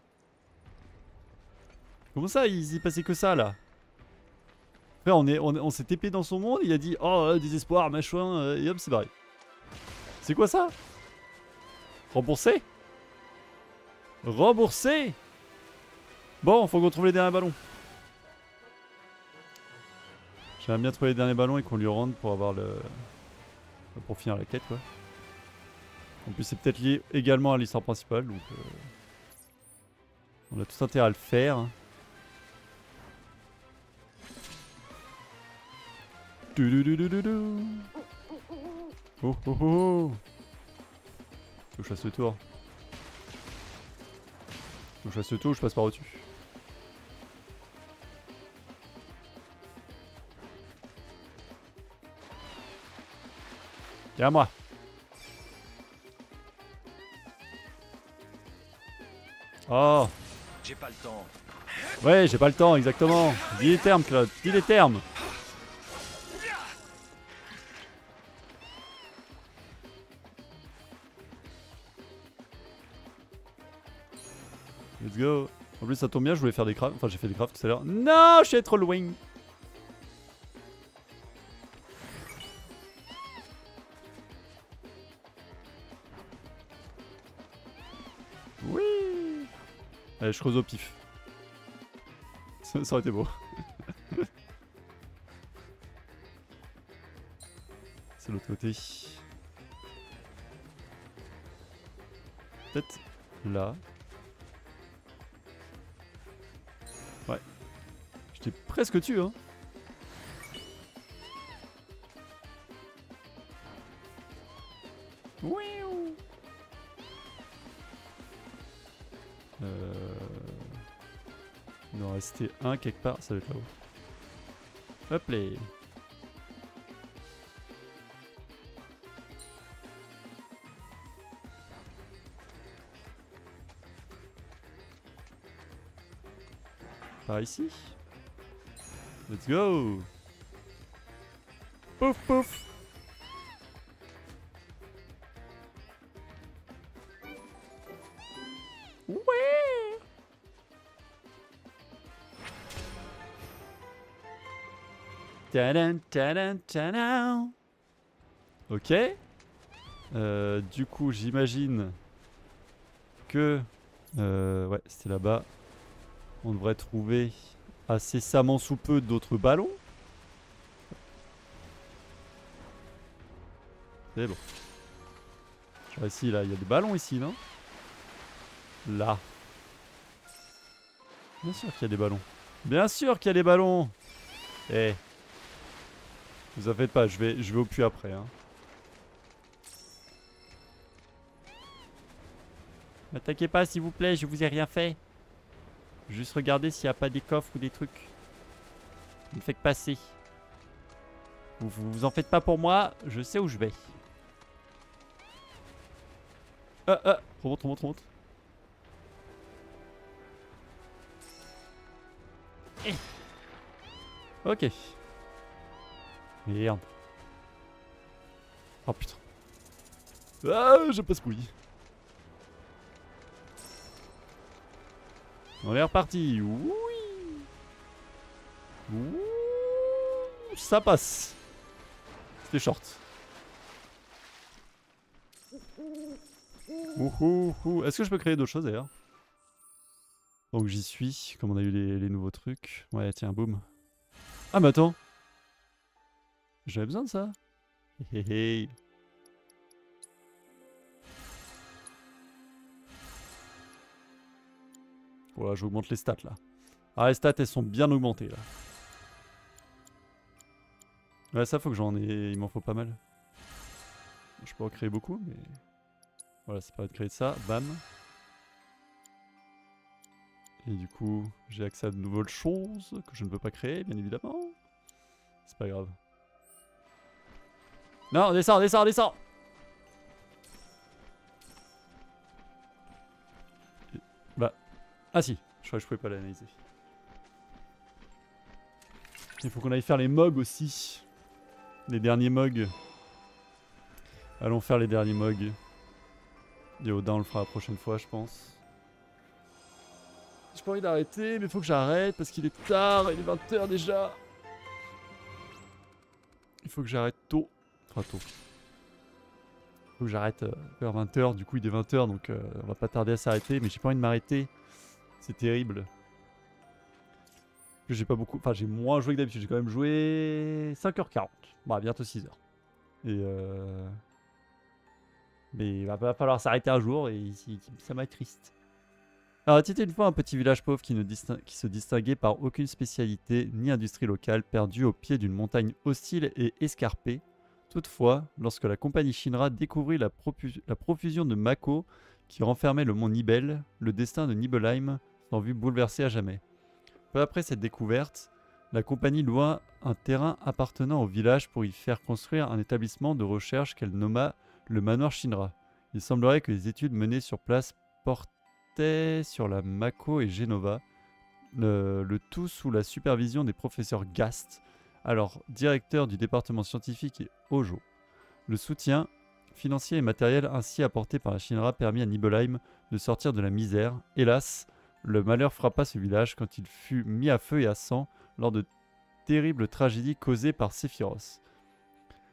Comment ça, il s'est passé que ça là? On est- on, s'est TP dans son monde, il a dit Oh, euh, désespoir, machin, euh, et hop, c'est barré. C'est quoi ça? Remboursé? Remboursé? Bon, faut qu'on trouve les derniers ballons. J'aimerais bien trouver les derniers ballons et qu'on lui rende pour avoir le. pour finir la quête quoi. En plus, c'est peut-être lié également à l'histoire principale donc. euh, On a tout intérêt à le faire. Oh oh oh je le tour. Je le tour ou je passe par au-dessus. Viens à moi. Oh J'ai pas le temps. Ouais, j'ai pas le temps, exactement. Dis les termes, Claude. Dis les termes. Let's go. En plus, ça tombe bien, je voulais faire des crafts. Enfin, j'ai fait des crafts tout à l'heure. Non, je suis trop loin. Je creuse au pif. Ça, ça aurait été beau. C'est l'autre côté. Peut-être là. Ouais. Je t'ai presque tué, hein. Rester un quelque part, ça va être là-haut. Hop là. Par ici. Let's go. Pouf pouf. Ok. Euh, du coup, j'imagine que... Euh, ouais, c'était là-bas. On devrait trouver incessamment sous peu d'autres ballons. C'est bon. Genre ici, là, il y a des ballons ici, non? Là. Bien sûr qu'il y a des ballons. Bien sûr qu'il y a des ballons Eh. Vous en faites pas, je vais, je vais au puits après. Hein. M'attaquez pas s'il vous plaît, je vous ai rien fait. Juste regarder s'il n'y a pas des coffres ou des trucs. Ne faites passer. Vous, vous vous en faites pas pour moi, je sais où je vais. Ah ah, remonte, remonte, remonte. Eh. Ok. Merde. Oh putain. Ah, je passe couille. On est reparti. Oui. Ouh, ça passe. C'était short. Est-ce que je peux créer d'autres choses d'ailleurs? Donc j'y suis, comme on a eu les nouveaux trucs. Ouais, tiens, boum. Ah, mais attends. J'avais besoin de ça. Hé hé hé. Voilà, j'augmente les stats là. Ah, les stats elles sont bien augmentées là. Ouais, ça faut que j'en ai. Il m'en faut pas mal. Je peux en créer beaucoup, mais. Voilà, c'est pas de créer ça. Bam. Et du coup, j'ai accès à de nouvelles choses que je ne peux pas créer, bien évidemment. C'est pas grave. Non, descends, descends, descends Bah. Ah si, je crois que je pouvais pas l'analyser. Il faut qu'on aille faire les mogs aussi. Les derniers mogs. Allons faire les derniers mogs. Et on le fera la prochaine fois, je pense. J'ai pas envie d'arrêter, mais faut que j'arrête parce qu'il est tard, il est 20h déjà. Il faut que j'arrête tôt. J'arrête euh, vers 20h, du coup il est 20h donc euh, on va pas tarder à s'arrêter, mais j'ai pas envie de m'arrêter. C'est terrible. J'ai pas beaucoup. Enfin j'ai moins joué que d'habitude, j'ai quand même joué 5h40. Bah bientôt 6h. Et euh. Mais il va falloir s'arrêter un jour et ça m'a triste. Alors, c'était une fois un petit village pauvre qui, ne qui se distinguait par aucune spécialité ni industrie locale, perdu au pied d'une montagne hostile et escarpée. Toutefois, lorsque la compagnie Shinra découvrit la, profusion de Mako qui renfermait le mont Nibel, le destin de Nibelheim s'en vit bouleversé à jamais. Peu après cette découverte, la compagnie loua un terrain appartenant au village pour y faire construire un établissement de recherche qu'elle nomma le manoir Shinra. Il semblerait que les études menées sur place portaient sur la Mako et Genova, le tout sous la supervision des professeurs Gast, alors directeur du département scientifique et Ojo. Le soutien financier et matériel ainsi apporté par la Shinra permit à Nibelheim de sortir de la misère. Hélas, le malheur frappa ce village quand il fut mis à feu et à sang lors de terribles tragédies causées par Sephiroth.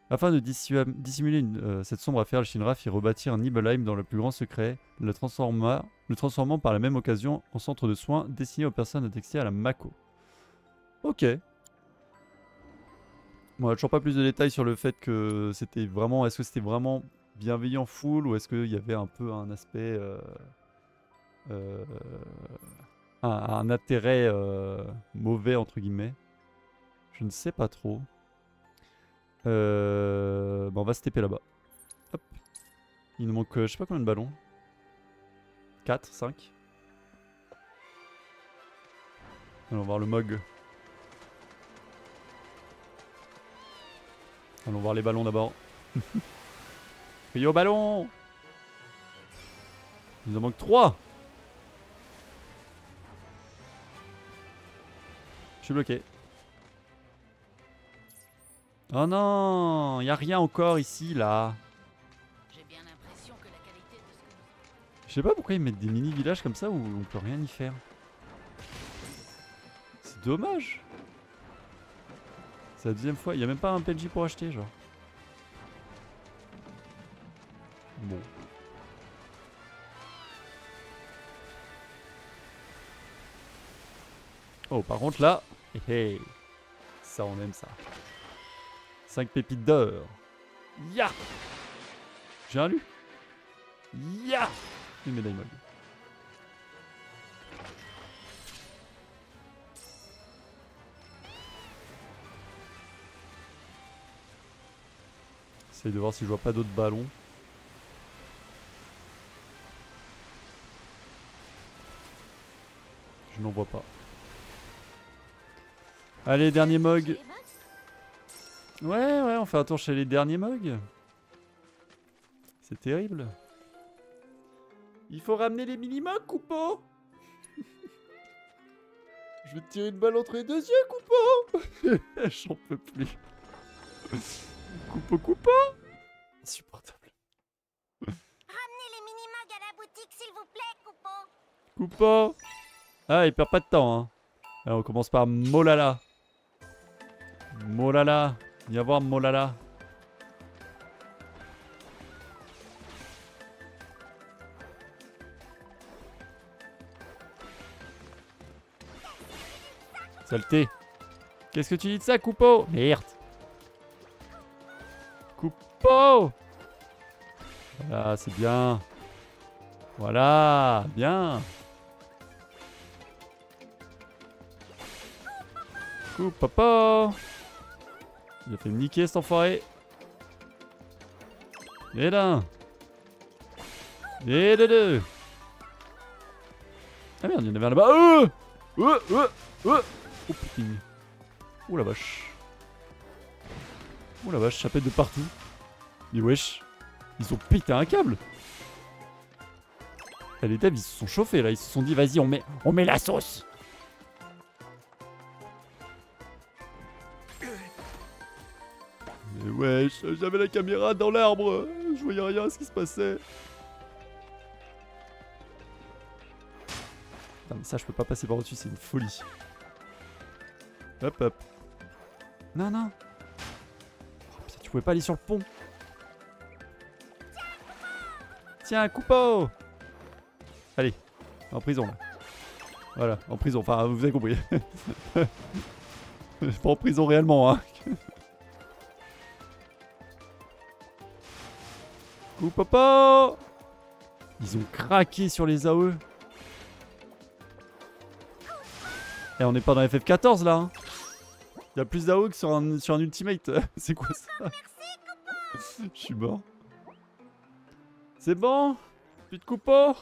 Afin de dissimuler euh, cette sombre affaire, le Shinra fit rebâtir Nibelheim dans le plus grand secret, le, transforma, le transformant par la même occasion en centre de soins destiné aux personnes indexées à la Mako. Ok. On a toujours pas plus de détails sur le fait que c'était vraiment. Est-ce que c'était vraiment bienveillant full ou est-ce qu'il y avait un peu un aspect. euh, euh, un, intérêt euh, mauvais, entre guillemets? Je ne sais pas trop. Bon, on va se taper là-bas. Hop. Il nous manque, je sais pas combien de ballons. 4, 5. Allons voir le Mog. Allons voir les ballons d'abord. Rio ballon Il nous en manque 3 Je suis bloqué. Oh non, y a rien encore ici là. Je sais pas pourquoi ils mettent des mini villages comme ça où on peut rien y faire. C'est dommage. C'est la deuxième fois, il y a même pas un PNJ pour acheter genre. Bon. Oh par contre là, hé hé, ça on aime ça. 5 pépites d'or. Ya J'ai un lu. Ya Une médaille molle. Essaye de voir si je vois pas d'autres ballons. Je n'en vois pas. Allez, dernier mog. Mugs Ouais, ouais, on fait un tour chez les derniers mugs. C'est terrible. Il faut ramener les mini-mugs, Coupeau Je vais te tirer une balle entre les deux yeux, Coupeau J'en peux plus. Coupeau, Coupeau Insupportable. Ramenez les mini-mugs à la boutique, s'il vous plaît, Coupeau. Coupeau Ah, il perd pas de temps, hein. Alors, on commence par Molala. Molala. Viens voir Molala. Saleté. Qu'est-ce que tu dis de ça, Coupeau? Merde. Coupeau Voilà, c'est bien. Voilà, bien. Coupe papa Il a fait niquer cet enfoiré. Et là. Et de deux. Ah merde, il y en avait un là-bas. Euh. Oh putain. Oh la vache Oh la vache, ça pète de partout Mais wesh Ils ont pété un câble Ah, Les devs ils se sont chauffés là, ils se sont dit vas-y on met, on met la sauce Mais wesh, j'avais la caméra dans l'arbre, je voyais rien à ce qui se passait. Putain, mais ça je peux pas passer par-dessus, c'est une folie. Hop hop. Non non. Pouvais pas aller sur le pont. Tiens, Coupeau Allez, en prison là. Voilà, en prison, enfin vous avez compris. pas en prison réellement, hein. Coupe papa Ils ont craqué sur les AOE. Et on n'est pas dans FF14 là. hein. Il y a plus d'AOE que sur un, sur un ultimate. C'est quoi ça? Je suis mort. C'est bon? Plus de coupeau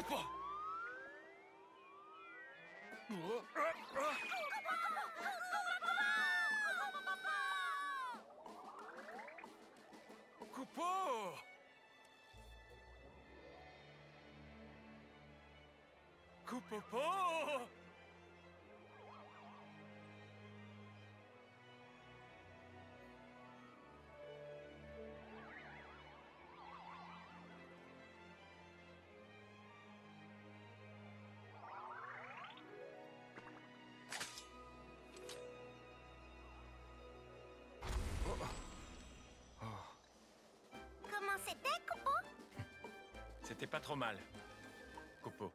Koopa! Koopa! Koopa! Koopa! C'était pas trop mal. Coupeau.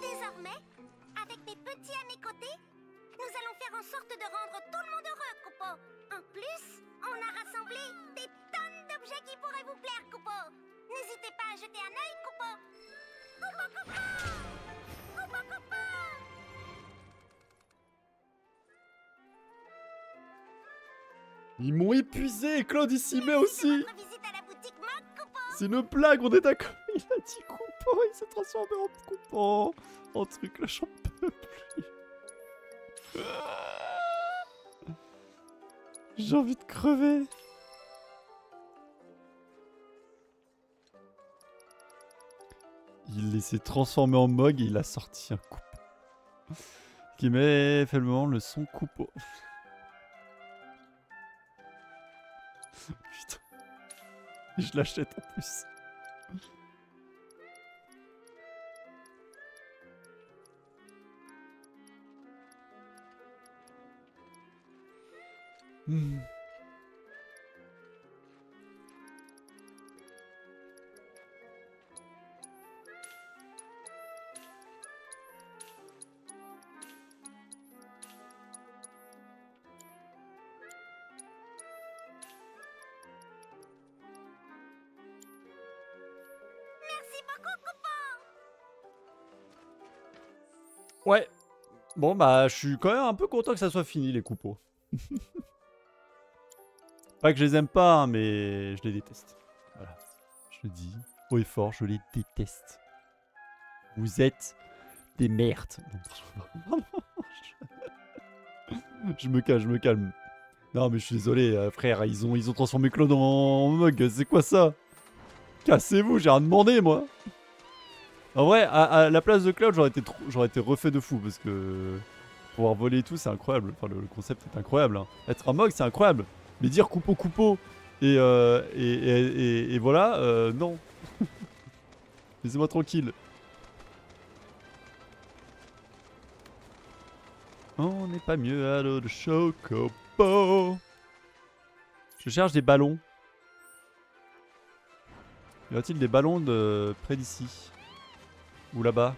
Désormais, avec mes petits à mes côtés, nous allons faire en sorte de rendre tout le monde heureux, Coupeau. En plus, on a rassemblé des tonnes d'objets qui pourraient vous plaire, Coupeau. N'hésitez pas à jeter un œil, Coupeau. Ils m'ont épuisé, Claude il s'y met aussi C'est une blague, on est d'accord. Il a dit Coupeau, il s'est transformé en Coupeau En truc, là j'en peux plus J'ai envie de crever Il s'est transformé en Mog et il a sorti un Coupeau. Qui met faiblement le son Coupeau. Putain. Je l'achète en plus. Hmm. Bon bah je suis quand même un peu content que ça soit fini les coupeaux. pas que je les aime pas, hein, mais je les déteste. Voilà. Je le dis haut et fort, je les déteste. Vous êtes des merdes. Je me calme, je me calme. Non mais je suis désolé euh, frère, ils ont, ils ont transformé Claude en mug, c'est quoi ça? Cassez-vous, j'ai rien demandé moi En vrai, à, la place de Cloud, j'aurais été, refait de fou parce que pouvoir voler et tout, c'est incroyable. Enfin, le, concept est incroyable. hein. Être un mog, c'est incroyable. Mais dire coupeau coupeau et, euh, et, et, et- voilà, euh, non. Laissez-moi tranquille. On n'est pas mieux à l'eau de Chocobo. Je cherche des ballons. Y a-t-il des ballons de près d'ici? Ou là-bas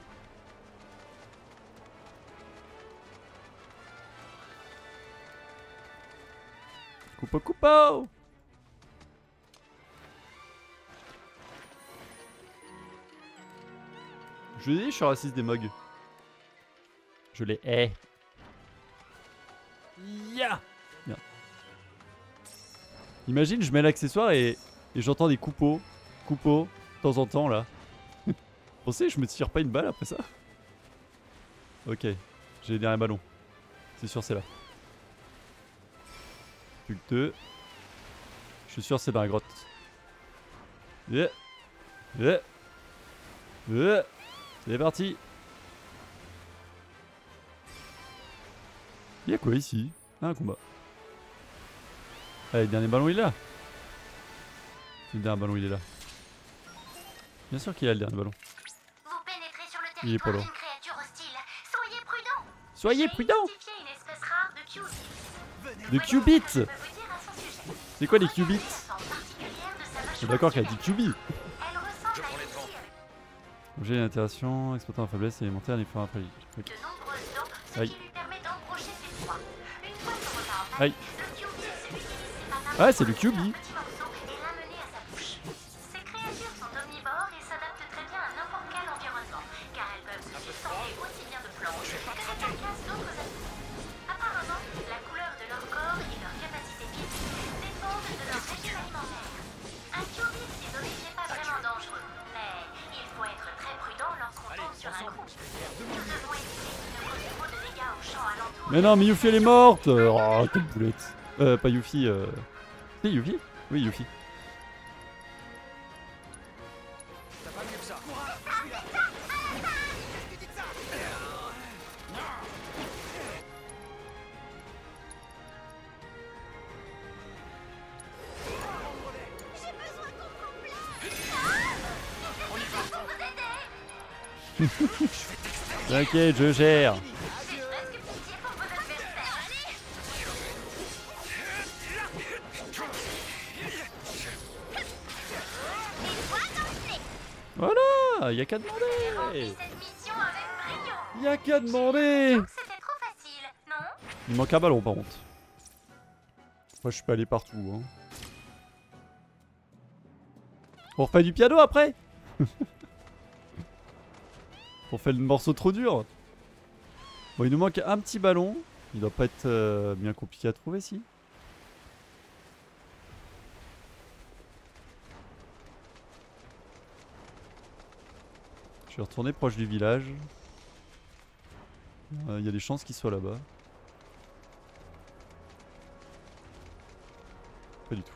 Coupo coupo Je dis, je suis raciste des mugs. Je les hais. Ya Bien. Imagine, je mets l'accessoire et, et j'entends des coupeaux, coupeaux, de temps en temps là. Pensez, je me tire pas une balle après ça Ok, j'ai les derniers ballons. C'est sûr, c'est là. Plus. Je suis sûr, c'est dans la grotte. Yeah. Yeah. Yeah. C'est parti. Il y a quoi ici? Ah, un combat. Allez, le dernier ballon, il est là. Le dernier ballon, il est là. Bien sûr qu'il a le dernier ballon. Il est pas hostile. Soyez prudents de Qubits. Qubits. C'est quoi les qubits Je suis d'accord qu'elle dit une devants. scie Objet d'interaction, exploitant la faiblesse élémentaire, les formes après. Aïe. Aïe. Ah, c'est le QB. Mais non, mais Yuffie elle est morte. Oh, quelle boulette. Euh, pas Yuffie, euh... Si, Yuffie Oui, Yuffie. T'as pas mieux Voilà Y'a qu'à J'ai demander avec brio Y'a qu'à demander Il manque un ballon par contre. Moi je suis pas allé partout. Hein. On refait du piano après? On fait le morceau trop dur Bon il nous manque un petit ballon. Il doit pas être euh, bien compliqué à trouver si. Je vais retourner proche du village. Euh, Il y a des chances qu'il soit là-bas. Pas du tout.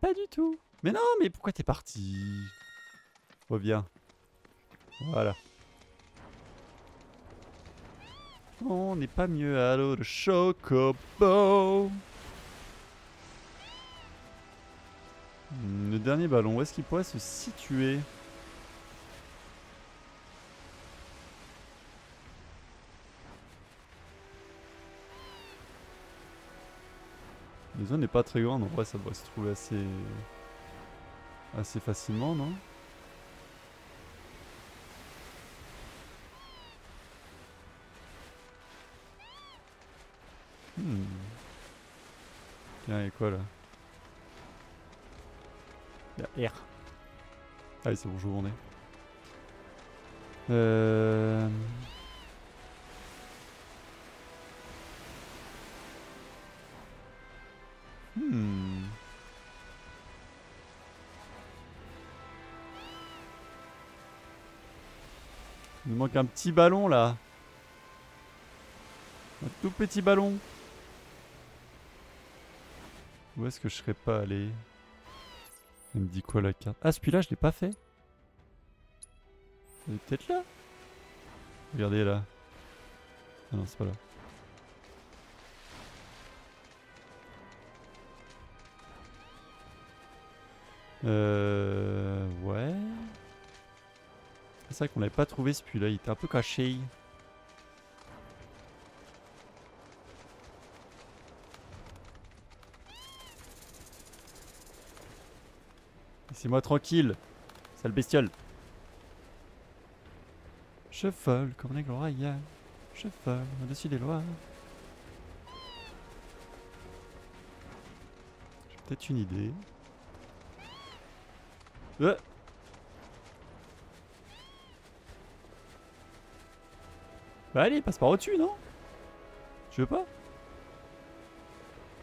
Pas du tout. Mais non, mais pourquoi t'es parti? Reviens. Voilà. On n'est pas mieux à l'eau de Chocobo. Le dernier ballon, où est-ce qu'il pourrait se situer? La zone n'est pas très grande, en vrai ça devrait se trouver assez... assez facilement, non? Hmm. Tiens, y'a quoi là? Y'a R. Ah oui, c'est bon, je vous en ai. Euh... Hmm. Il nous manque un petit ballon là. Un tout petit ballon. Où est-ce que je serais pas allé? Elle me dit quoi la carte? Ah celui-là je l'ai pas fait. Il est peut-être là? Regardez là. Ah non c'est pas là. Euh... Ouais. C'est vrai qu'on l'avait pas trouvé celui-là, il était un peu caché. Laissez-moi tranquille, sale bestiole. Je vole comme un aigle royal. Je vole au-dessus des lois. J'ai peut-être une idée. Euh. Bah allez, passe par au-dessus, non? Tu veux pas?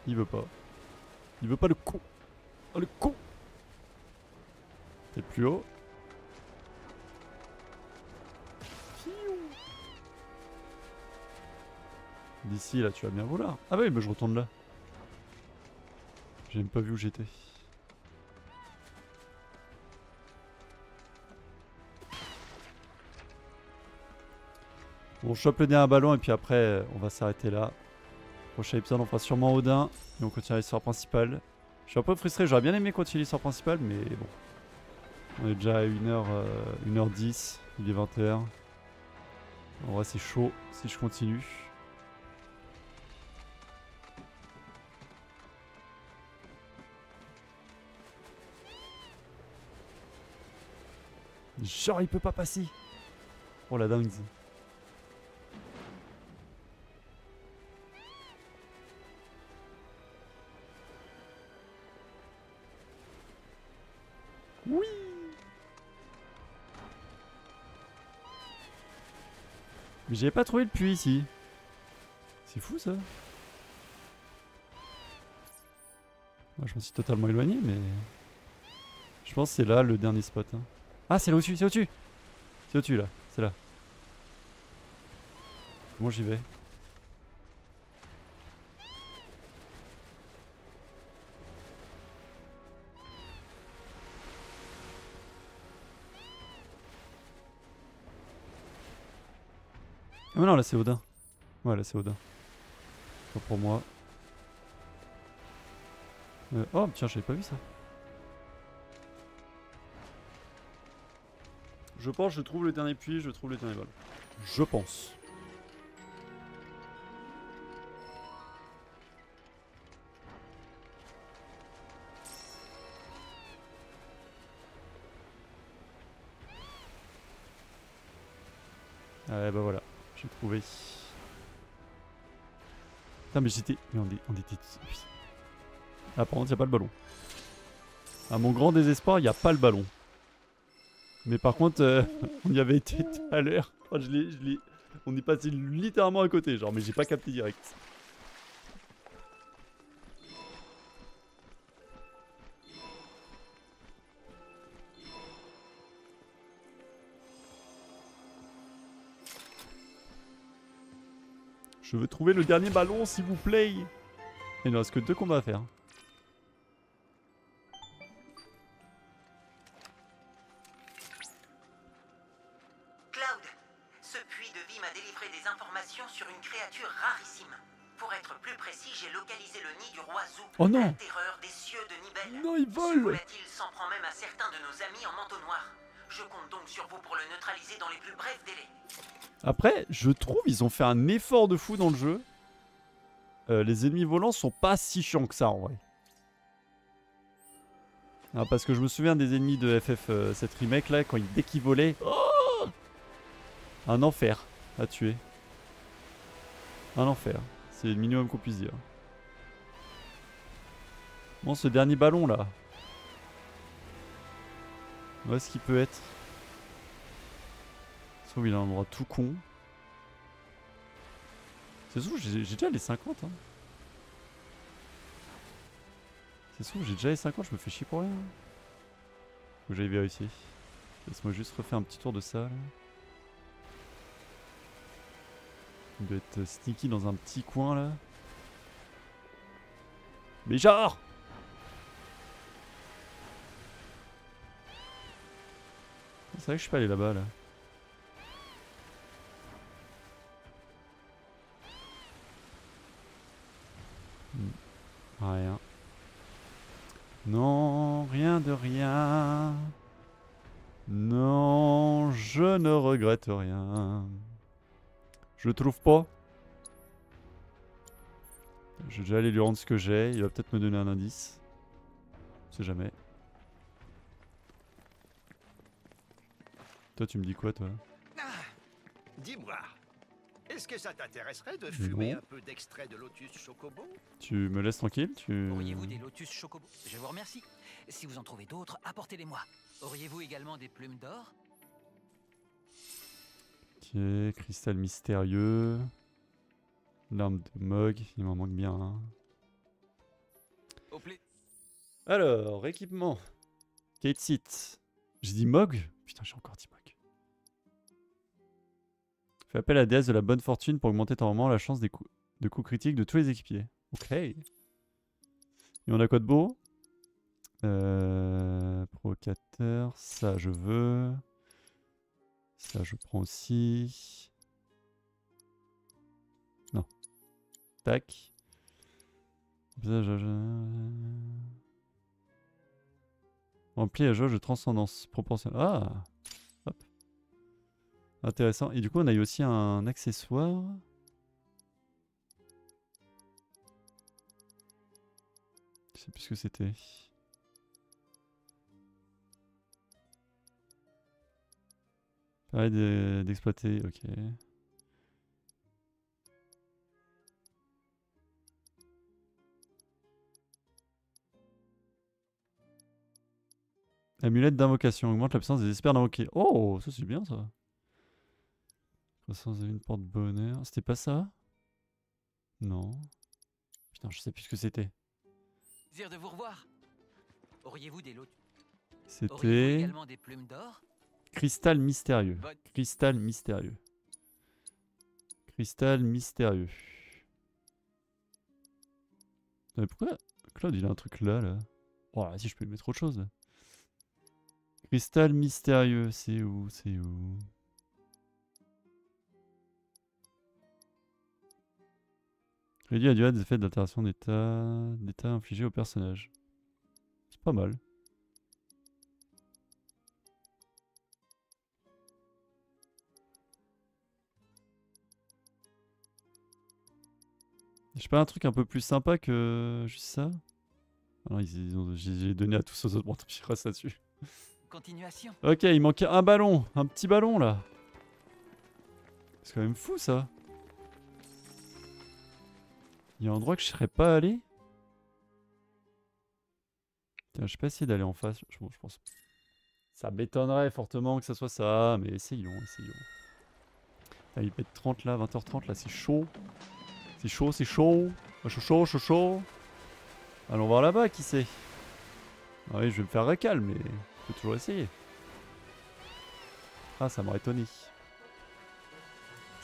Il veut pas. Il veut pas le con. Oh le con T'es plus haut. D'ici là, tu vas bien vouloir. Ah bah oui, bah je retourne là. J'ai même pas vu où j'étais. On chope le dernier ballon et puis après on va s'arrêter là. Prochain épisode on fera sûrement Odin et on continuera l'histoire principale. Je suis un peu frustré, j'aurais bien aimé continuer l'histoire principale mais bon. On est déjà à 1h, 1h10, il est 20h. En vrai c'est chaud si je continue. Genre il peut pas passer. Oh la dingue. Mais j'avais pas trouvé le puits ici. C'est fou ça. Moi je me suis totalement éloigné mais... Je pense que c'est là le dernier spot. hein. Ah c'est là au-dessus, c'est au-dessus C'est au-dessus là, c'est là. Comment j'y vais? Ah non là c'est Odin. Ouais là c'est Odin. Pas pour moi. Euh, oh tiens j'avais pas vu ça. Je pense je trouve le dernier puits, je trouve le dernier ballon. Je pense. Ouais bah voilà, j'ai trouvé. Putain mais j'étais... Mais on, était... Ah par contre a pas le ballon. À mon grand désespoir, il y a pas le ballon. Mais par contre, euh, on y avait été tout à l'heure. Je l'ai- On est passé littéralement à côté, genre, mais j'ai pas capté direct. Je veux trouver le dernier ballon, s'il vous plaît. Il ne reste que deux combats à faire. Cloud, ce puits de vie m'a délivré des informations sur une créature rarissime. Pour être plus précis, j'ai localisé le nid du roi Zou, Oh non. la terreur des cieux de Nibel. Non, il vole volatile s'en prend même à certains de nos amis en manteau noir? Je compte donc sur vous pour le neutraliser dans les plus brefs délais. Après, je trouve ils ont fait un effort de fou dans le jeu. Euh, les ennemis volants sont pas si chiants que ça en vrai. Ah, parce que je me souviens des ennemis de FF euh, cette remake là, quand ils, dès qu'ils volaient. Un enfer à tuer. Un enfer. C'est le minimum qu'on puisse dire. Bon, ce dernier ballon là. Où est-ce qu'il peut être? Se trouve, il a un endroit tout con. C'est sûr, j'ai déjà les 50. Hein. C'est sûr, j'ai déjà les 50, je me fais chier pour rien. Faut que j'aille vérifier. Laisse-moi juste refaire un petit tour de ça. Là. Il doit être sneaky dans un petit coin là. Mais genre C'est vrai que je suis pas allé là-bas là. Hmm. Rien. Non, rien de rien. Non, je ne regrette rien. Je trouve pas. Je vais déjà aller lui rendre ce que j'ai. Il va peut-être me donner un indice. On sait jamais. Toi, tu me dis quoi, toi? Dis-moi, est-ce que ça t'intéresserait de fumer un peu d'extrait de Lotus Chocobo? Tu me laisses tranquille Tu... Auriez-vous des lotus chocobo? Je vous remercie. Si vous en trouvez d'autres, apportez-les-moi. Auriez-vous également des plumes d'or? Ok, cristal mystérieux. L'arme de Mog, il m'en manque bien. un. Au pla- Alors, équipement. Kate Seat. J'ai dit Mog? Putain, j'ai encore dit Mog. Fais appel à la déesse de la bonne fortune pour augmenter temporairement la chance des coups, de coups critiques de tous les équipiers. Ok. Et on a quoi de beau? Euh, Provocateur, ça je veux. Ça je prends aussi. Non. Tac. Rempli la jauge de transcendance proportionnelle. Ah. Intéressant. Et du coup, on a eu aussi un accessoire. Je sais plus ce que c'était. Pareil de- d'exploiter, ok. Amulette d'invocation augmente la puissance des espères d'invoquer. Oh, ça c'est bien ça. Croissance de une porte bonheur. C'était pas ça? Non. Putain, je sais plus ce que c'était. De vous revoir. Auriez-vous des Auriez-vous C'était également des plumes d'or? Cristal mystérieux. Cristal mystérieux. Cristal mystérieux. Mais pourquoi Claude, il a un truc là, là? Oh, si je peux lui mettre autre chose, là. Cristal mystérieux, c'est où? C'est où? Réduit à durée des effets d'altération d'état d'état infligés au personnage. C'est pas mal. J'ai pas un truc un peu plus sympa que juste ça? Ah ils ont- j'ai donné à tous aux autres. Bon, je reste là-dessus. Continuation. Ok, il manquait un ballon, un petit ballon là. C'est quand même fou ça. Il y a un endroit que je serais pas allé. Tiens, je vais pas essayer d'aller en face. Je, je pense. Ça m'étonnerait fortement que ça soit ça, mais essayons, essayons. Ah, il peut être 30 là, 20h30 là, c'est chaud. C'est chaud, c'est chaud. Ah, Chaud, chaud, chaud, chaud. Allons voir là-bas, qui sait. Ah oui, je vais me faire recal, mais on peut toujours essayer. Ah, ça m'aurait étonné.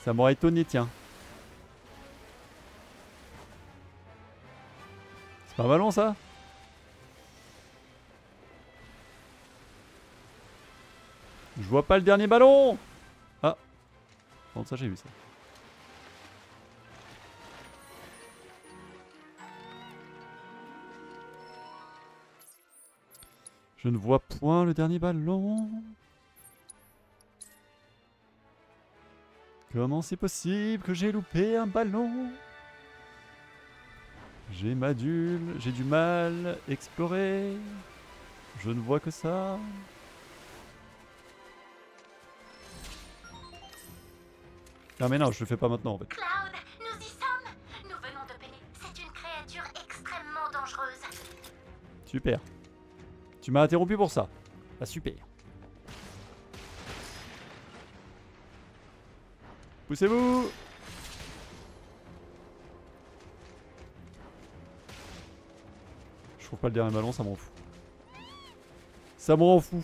Ça m'aurait étonné, tiens. C'est pas un ballon, ça Je vois pas le dernier ballon Ah Bon, ça, j'ai vu ça. Je ne vois point le dernier ballon. Comment c'est possible que j'ai loupé un ballon? J'ai madule, j'ai du mal explorer. Je ne vois que ça. Ah mais non, je le fais pas maintenant en fait. Cloud, nous y sommes Nous venons de pénétrer. C'est une créature extrêmement dangereuse. Super. Tu m'as interrompu pour ça. Ah super. Poussez-vous pas le dernier ballon, ça m'en fout. Ça m'en fout.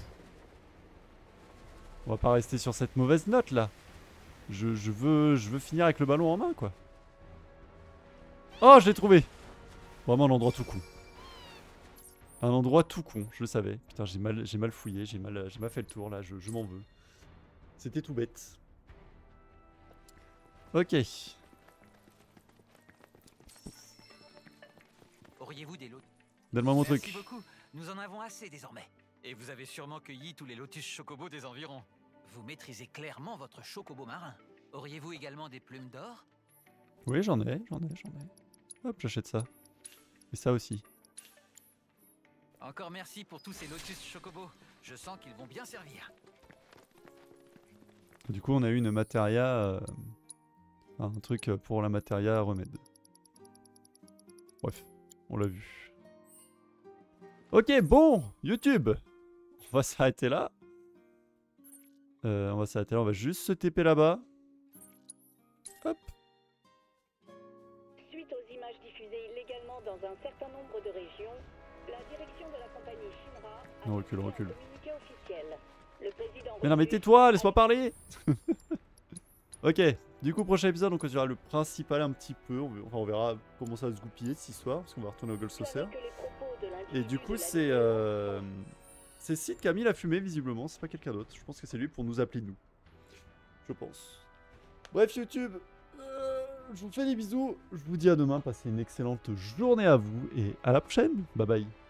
On va pas rester sur cette mauvaise note là. Je, je veux, je veux finir avec le ballon en main quoi. Oh, je l'ai trouvé Vraiment un endroit tout con. Un endroit tout con, je le savais. Putain, j'ai mal, mal fouillé, j'ai mal, mal fait le tour là, je, je m'en veux. C'était tout bête. Ok. Auriez-vous des lots Donne-moi mon Merci truc. beaucoup. Nous en avons assez désormais. Et vous avez sûrement cueilli tous les lotus chocobo des environs. Vous maîtrisez clairement votre chocobo marin. Auriez-vous également des plumes d'or? Oui, j'en ai, j'en ai, j'en ai. Hop, j'achète ça. Et ça aussi. Encore merci pour tous ces lotus chocobo. Je sens qu'ils vont bien servir. Du coup, on a eu une matéria. euh, un truc pour la matéria remède. Bref, on l'a vu. Ok, bon, YouTube. On va s'arrêter là. Euh, on va s'arrêter là, on va juste se TP là-bas. Hop. Suite aux images diffusées illégalement dans un certain nombre de régions, la direction de la compagnie Shinra a Non, recule, recule. communiqué officiel. Le président Mais non, mais tais-toi, laisse-moi parler Ok, du coup, prochain épisode, on continuera le principal un petit peu. Enfin, on verra comment ça va se goupiller cette histoire, parce qu'on va retourner au Gold Saucer. Et du coup, c'est euh, c'est Sid qui a mis la fumée, visiblement. C'est pas quelqu'un d'autre. Je pense que c'est lui pour nous appeler nous. Je pense. Bref, YouTube, euh, je vous fais des bisous. Je vous dis à demain. Passez une excellente journée à vous et à la prochaine. Bye bye.